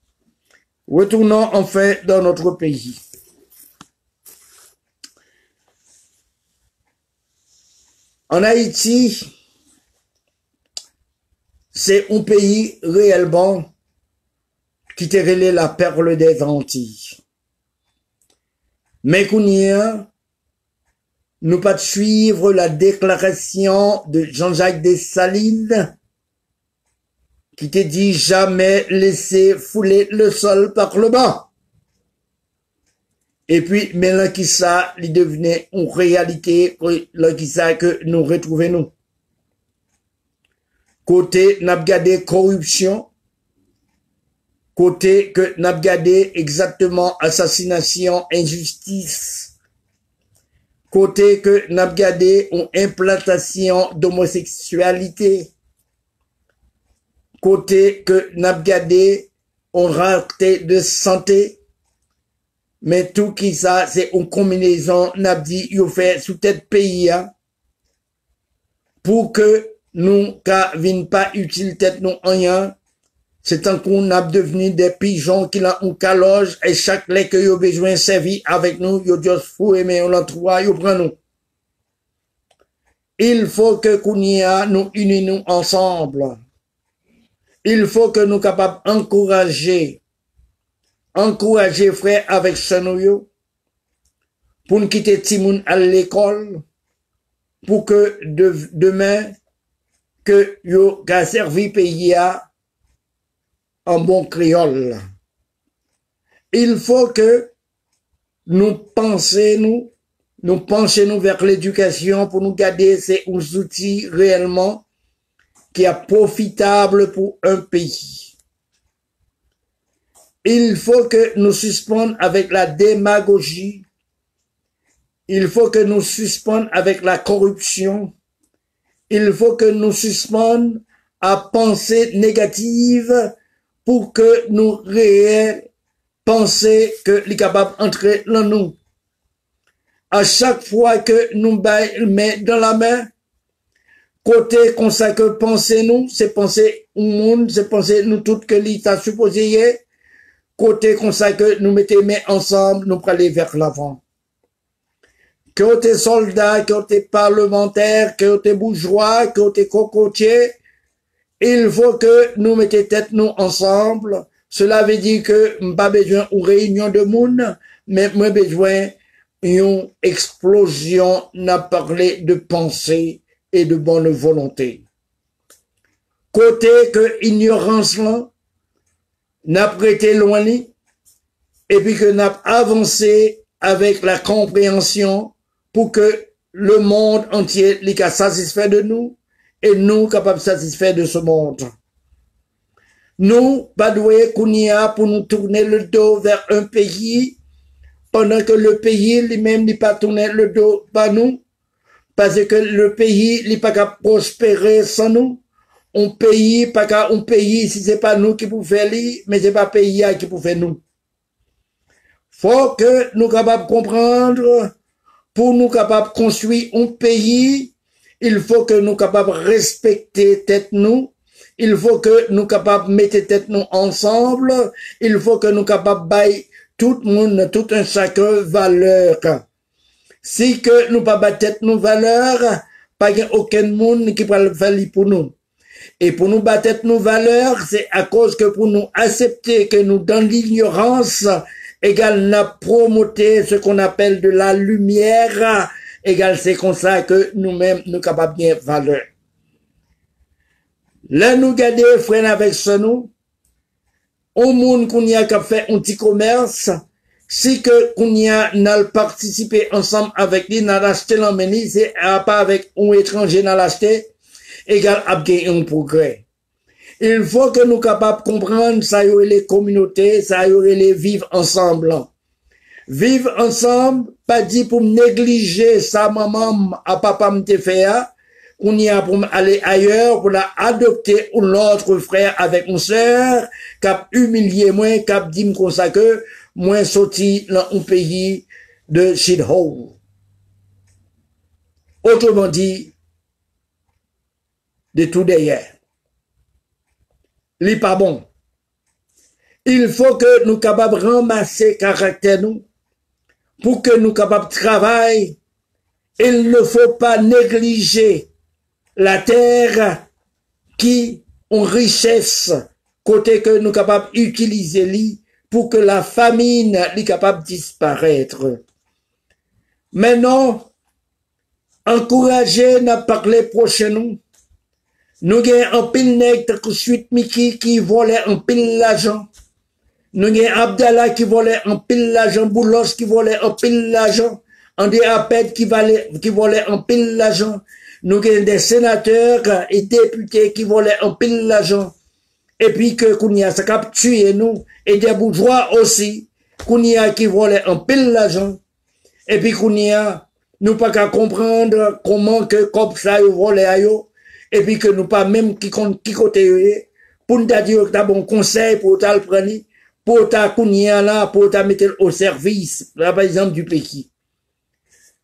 Retournons enfin dans notre pays. En Haïti, c'est un pays réellement qui te la perle des Antilles. Mais qu'on y a, nous pas suivre la déclaration de Jean-Jacques Dessalines qui te dit jamais laisser fouler le sol par le bas. Et puis, maintenant qui ça, il devenait une réalité, là qui ça que nous retrouvons. Côté, n'a corruption, côté que n'a gardé exactement assassination, injustice, kote ke nap gade ou implantasyon d'homoseksualite, kote ke nap gade ou rarte de sante, men tou ki sa se ou kombinezon nap di yo fe sou tet peyi ya, pou ke nou ka vin pa util tet nou anyan, c'est tant qu'on a devenu des pigeons qui ont une caloge et chaque lait que ont besoin servi avec nous, yo juste fou mais on yo prend nous. Il faut que Kounia nous unissons ensemble. Il faut que nous capables d'encourager, encourager frère avec ce pour nous quitter Timoun à l'école, pour que demain, que yo servi pays en bon créole. Il faut que nous pensions, vers l'éducation pour nous garder ces outils réellement qui est profitable pour un pays. Il faut que nous suspendions avec la démagogie. Il faut que nous suspendions avec la corruption. Il faut que nous suspendions à penser négative pour que nous réel penser que les capables d'entrer dans nous. À chaque fois que nous mettons dans la main, côté que penser nous, c'est penser au monde, c'est penser nous toutes que l'État supposé côté qu'on sait que nous mettons mains ensemble, nous pour aller vers l'avant. Côté soldats, côté parlementaires, côté bourgeois, côté cocotier, il faut que nous mettions tête nous ensemble. Cela veut dire que pas besoin d'une réunion de monde, mais moi besoin une explosion n'a parlé de pensée et de bonne volonté. Côté que ignorance là, n'a prêté loin et puis que n'a avancé avec la compréhension pour que le monde entier les satisfait de nous et nous capables de satisfaire de ce monde. Nous, Badoué Kounia, pour nous tourner le dos vers un pays, pendant que le pays lui-même n'est pas tourné le dos vers nous, parce que le pays n'est pas qu'à prospérer sans nous. Un pays, pas qu'à un pays, si c'est pas nous qui pouvons faire mais c'est pas pays qui faire nous. Faut que nous capables comprendre, pour nous capables de construire un pays, il faut que nous capables respecter tête nous. Il faut que nous capables mettre tête nous ensemble. Il faut que nous capables bailler tout le monde, tout un chacun valeur. Si que nous pas battre tête nous valeur, pas aucun monde qui peut le faire pour nous. Et pour nous battre nos valeurs, c'est à cause que pour nous accepter que nous, dans l'ignorance, égal, n'a promoté ce qu'on appelle de la lumière, egal se konsa ke nou men nou kapap gen valeur. Le nou gade fren avèk se nou, ou moun koun ya kap fè an ti komers, si ke koun ya nan partisipe ansam avèk li nan lachte lan meni, se apa avèk an etranje nan lachte, egal ap gen yon progrè. Il fò ke nou kapap kompran sa yore le kominote, sa yore le viv ansamblan. Les vivre ensemble. Pas dit pour négliger sa maman à papa me qu'on y a pour aller ailleurs, pour la adopter ou l'autre frère avec une sœur, cap humilié moins, cap dit moins sorti dans un pays de shithole. Autrement dit, de tout derrière. n'est pas bon. Il faut que nous capables ramasser caractère nous, pour que nous capables de travailler. Il ne faut pas négliger la terre qui ont richesse, côté que nous capables d'utiliser pour que la famine est capable de disparaître. Maintenant, encourager à parler prochainement. Nous avons un pile nègre suite Miki qui volait un pile l'argent. Nou gen Abdallah ki vole an pil l'ajan, Boulos ki vole an pil l'ajan, André Apet ki, ki vole an pil l'ajan, nou gen de senateur et député ki vole an pil l'ajan, epi ke kounia sa kap tue nou, et de bourgeois osi, kounia ki vole an pil l'ajan, epi kounia nou pa ka komprendre koman ke kop sa yo vole a yo, epi ke nou pa menm ki, kon, ki kote yo ye, pou nou ta diyo ta bon konsey pou tal prani, pour ta là pour ta mettre au service par exemple du pays.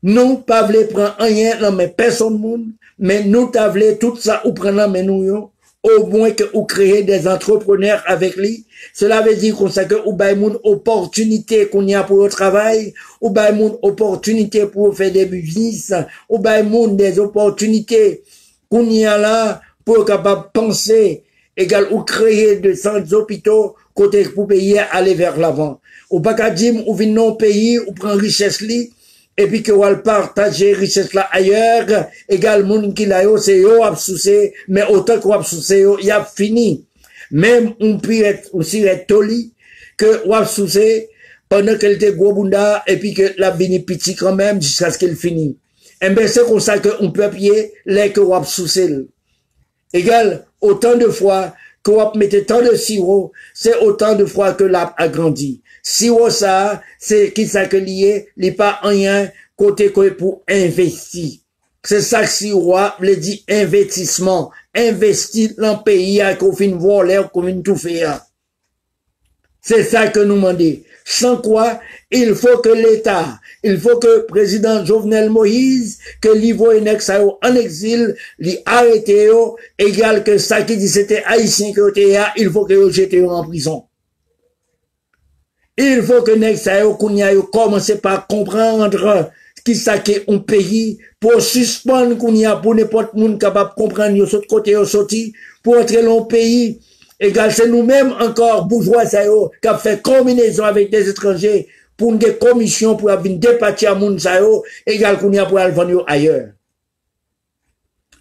Nous pas voulons prendre rien dans mes personne monde, mais nous tout ça ou prendre mais nous au moins que ou créer des entrepreneurs avec lui. Cela veut dire qu'on sait que ou une opportunité qu'on y a pour le travail, ou une opportunité pour faire des business, ou une des opportunités qu'on y a là pour capable penser égal ou créer de centres hôpitaux côté pour payer aller vers l'avant. Ou pas qu'à dire ou venir non pays ou prendre richesse li et puis que va partager richesse là ailleurs, égal monde qui yo, c'est yo absoussé, mais autant qu'on absoussé yo, il a fini. Même on peut être aussi être toli, que ou absoussé, pendant qu'elle était gros bunda, et puis que la vini petit quand même, jusqu'à ce qu'elle finisse. Et bien c'est comme ça qu'on peut appuyer les que ou absoussé. Égal, autant de fois que vous mettez tant de sirop, c'est autant de fois que l'arbre a grandi. Sirop ça, c'est qui ça que lié, n'est pas rien côté pour investir. C'est ça que sirop le dit investissement. Investir dans le pays à qu'on fin voler, qu'on tout faire. C'est ça que nous demandons. Sans quoi, il faut que l'État, il faut que le président Jovenel Moïse, que l'Ivo en exil, l'y arrête, égal que ça qui dit c'était haïtien que il faut que jette en prison. Il faut que Nexayo Kounia commence par comprendre qui ça qui un pays pour suspendre Kounia pour n'importe monde capable de comprendre yo autre côté sorti pour entrer dans le pays. Égal, c'est nous-mêmes encore bourgeois ça qui a fait combinaison avec des étrangers pour une commission pour venir départir à moun égal Kounia pour aller vendre ailleurs.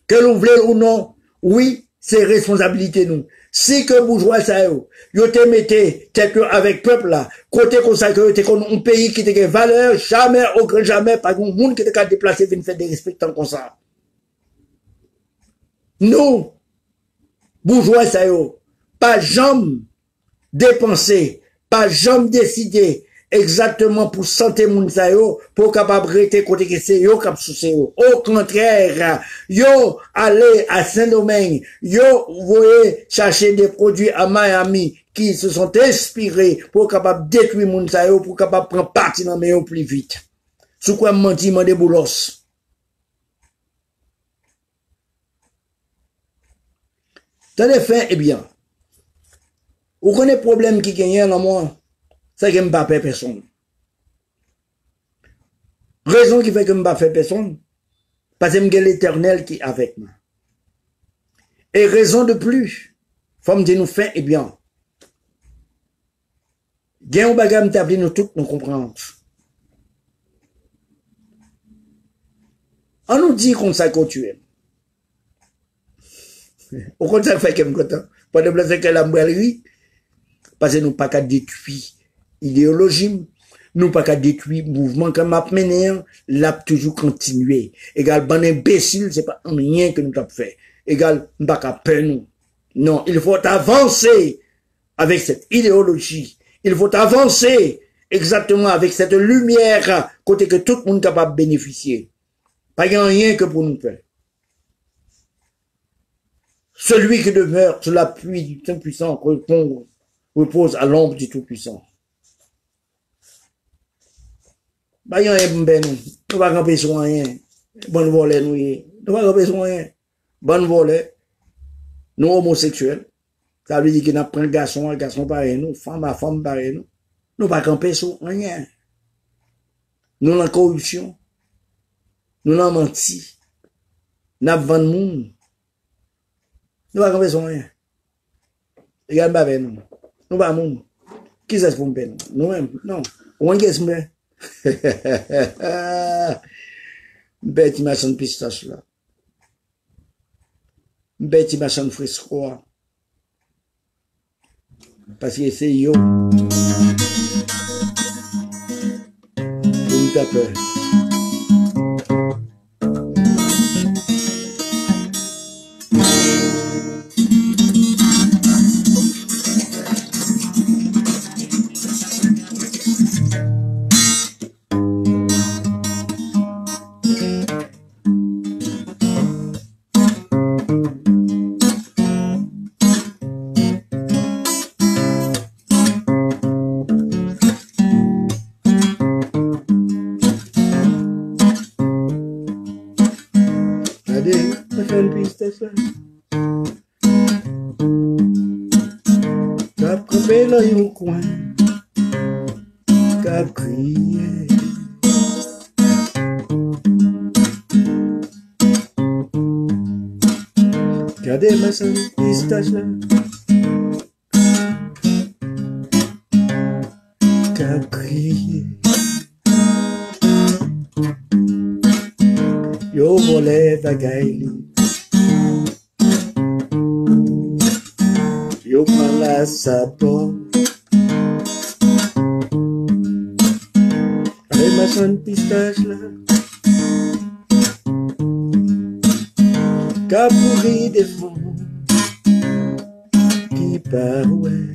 Que nous voulons ou non, oui, c'est responsabilité nous si que bourgeois ça yo, yo te mette tête avec peuple là, côté comme ça que te un pays qui te valeur, jamais, aucun jamais, pas un monde qui te déplacer venir faire des respectants comme ça. Nous, bourgeois ça yo, pas jamais dépenser, pas jamais décider, exactement pour santé moun sa yo, pour capable rester côté que c'est yo cap sous yo. Au contraire, yo aller à Saint-Domingue, yo voyez chercher des produits à Miami qui se sont inspirés pour capable détruire moun sa yo, pour capable prendre parti dans meilleur plus vite. Sous quoi menti de boulos? Dans les fins, eh bien, vous connaissez le problème qui gagne dans moi? c'est que je ne pas personne. Raison qui fait que je ne pas personne, parce que j'ai l'éternel qui est avec moi. Et raison de plus, faut me dire nous fait, eh bien, Gain ou bagam t'appeler nous toutes nous comprendre. On nous dit qu'on ça qu'on tue. Au contraire, fait que me content. Pas de placer que la oui Parce que nous pas qu'à détruire idéologie, nous pas qu'à détruire mouvement comme m'a mené, l'a toujours continué. Égal, bon imbécile, c'est pas rien que nous avons fait. Égal, pas qu'à peur nous. Non, il faut avancer avec cette idéologie. Il faut avancer exactement avec cette lumière côté que tout le monde est capable de bénéficier. Pas rien que pour nous faire. Celui qui demeure sous l'appui du Tout-Puissant repose à l'ombre du Tout-Puissant. Bayon e mbe nou, nou pa kapi sou anyen, ban volè nou ye, nou pa kapi sou anyen, ban volè, nou homoseksuel, sa li di ki nap pren gason an, gason pare nou, fam a fam pare nou, nou pa kapi sou anyen. Nou nan korupsyon, nou nan manti, nap van moun, nou pa kapi sou anyen. E gade ba ven nou. Nou ba moun. Ki ses pou mpen? Nou men? Non. Ou an ges mwen? Mpe ti masan pistache la. Mpe ti masan friskwa. Paske se yo. Pou mta pe. Son pistache là. Qu'a crié. Yo volé bagaille. Yo prends la sabot. Allez ma son des fonds. ouais.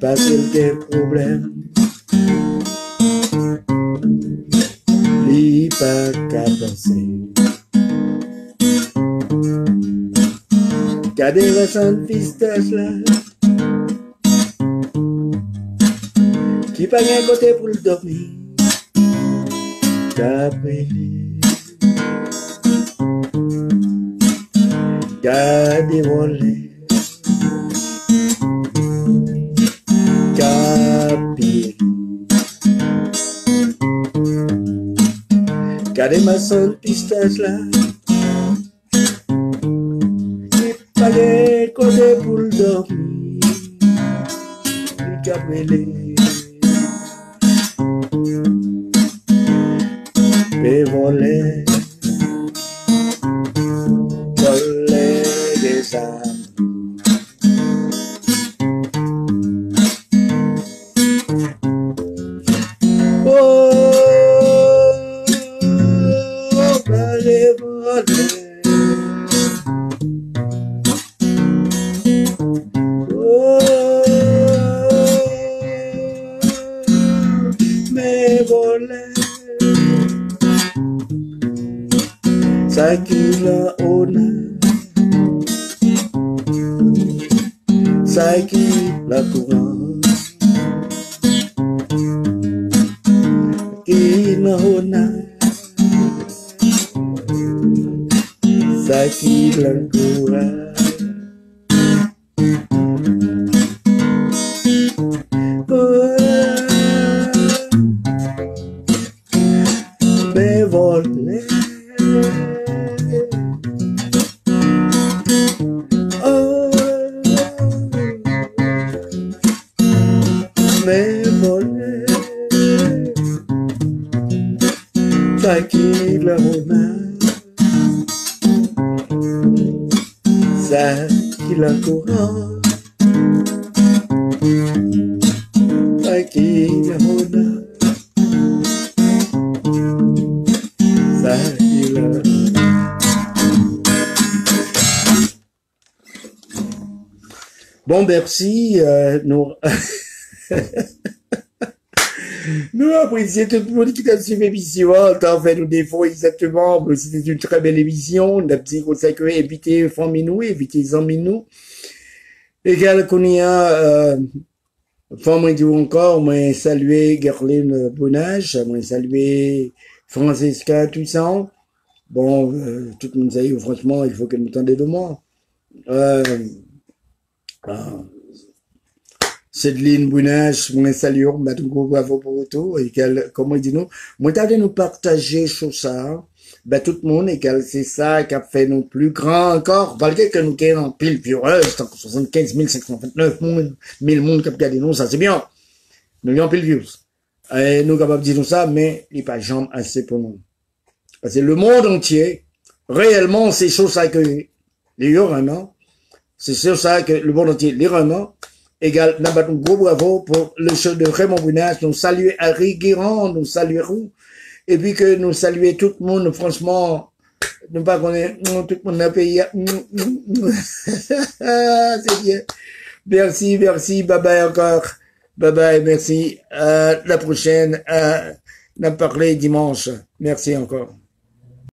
Passer des problèmes. Li pas qu'à penser. Gardez la sainte pistache là. Qui pas rien côté pour le dormir. Qu'après Gadi volé Capir Gade ma son pistache là Portland. Merci. Euh, nous... nous apprécions tout le monde qui a suivi l'émission. En fait, nous défauts exactement. C'était une très belle émission. On a petit consacré, éviter famille nous, éviter les amis nous. Égal qu'on y a, euh, femme dit encore, moi saluer Gerline Bonnage, moi saluer Francesca Toussaint. Bon, euh, tout le monde sait, franchement, il faut qu'elle me tende de moi. Euh, ah. Céline Bounage, mon salut, m'a tout bravo tout, et qu'elle, comment dit nous, moi t'as nous partager sur ça, ben tout le monde, et qu'elle, c'est ça qui a fait nous plus grand encore, malgré que nous sommes en pile peureuse, 75 529 monde, 1000 monde qui a regardé nous, ça c'est bien. Nous pile views. Et nous capables de dire ça, mais il n'y a pas jamais assez pour nous. Parce que le monde entier, réellement, c'est chose ça que, les c'est sur ça que le monde entier, les égal, nous un gros bravo pour le show de Raymond Brunage, nous saluer Harry Guérand, nous saluerons, et puis que nous saluer tout le monde, franchement, ne pas est, tout le monde a payé, c'est bien. Merci, merci, bye bye encore, bye bye, merci, la prochaine, on a parlé dimanche, merci encore.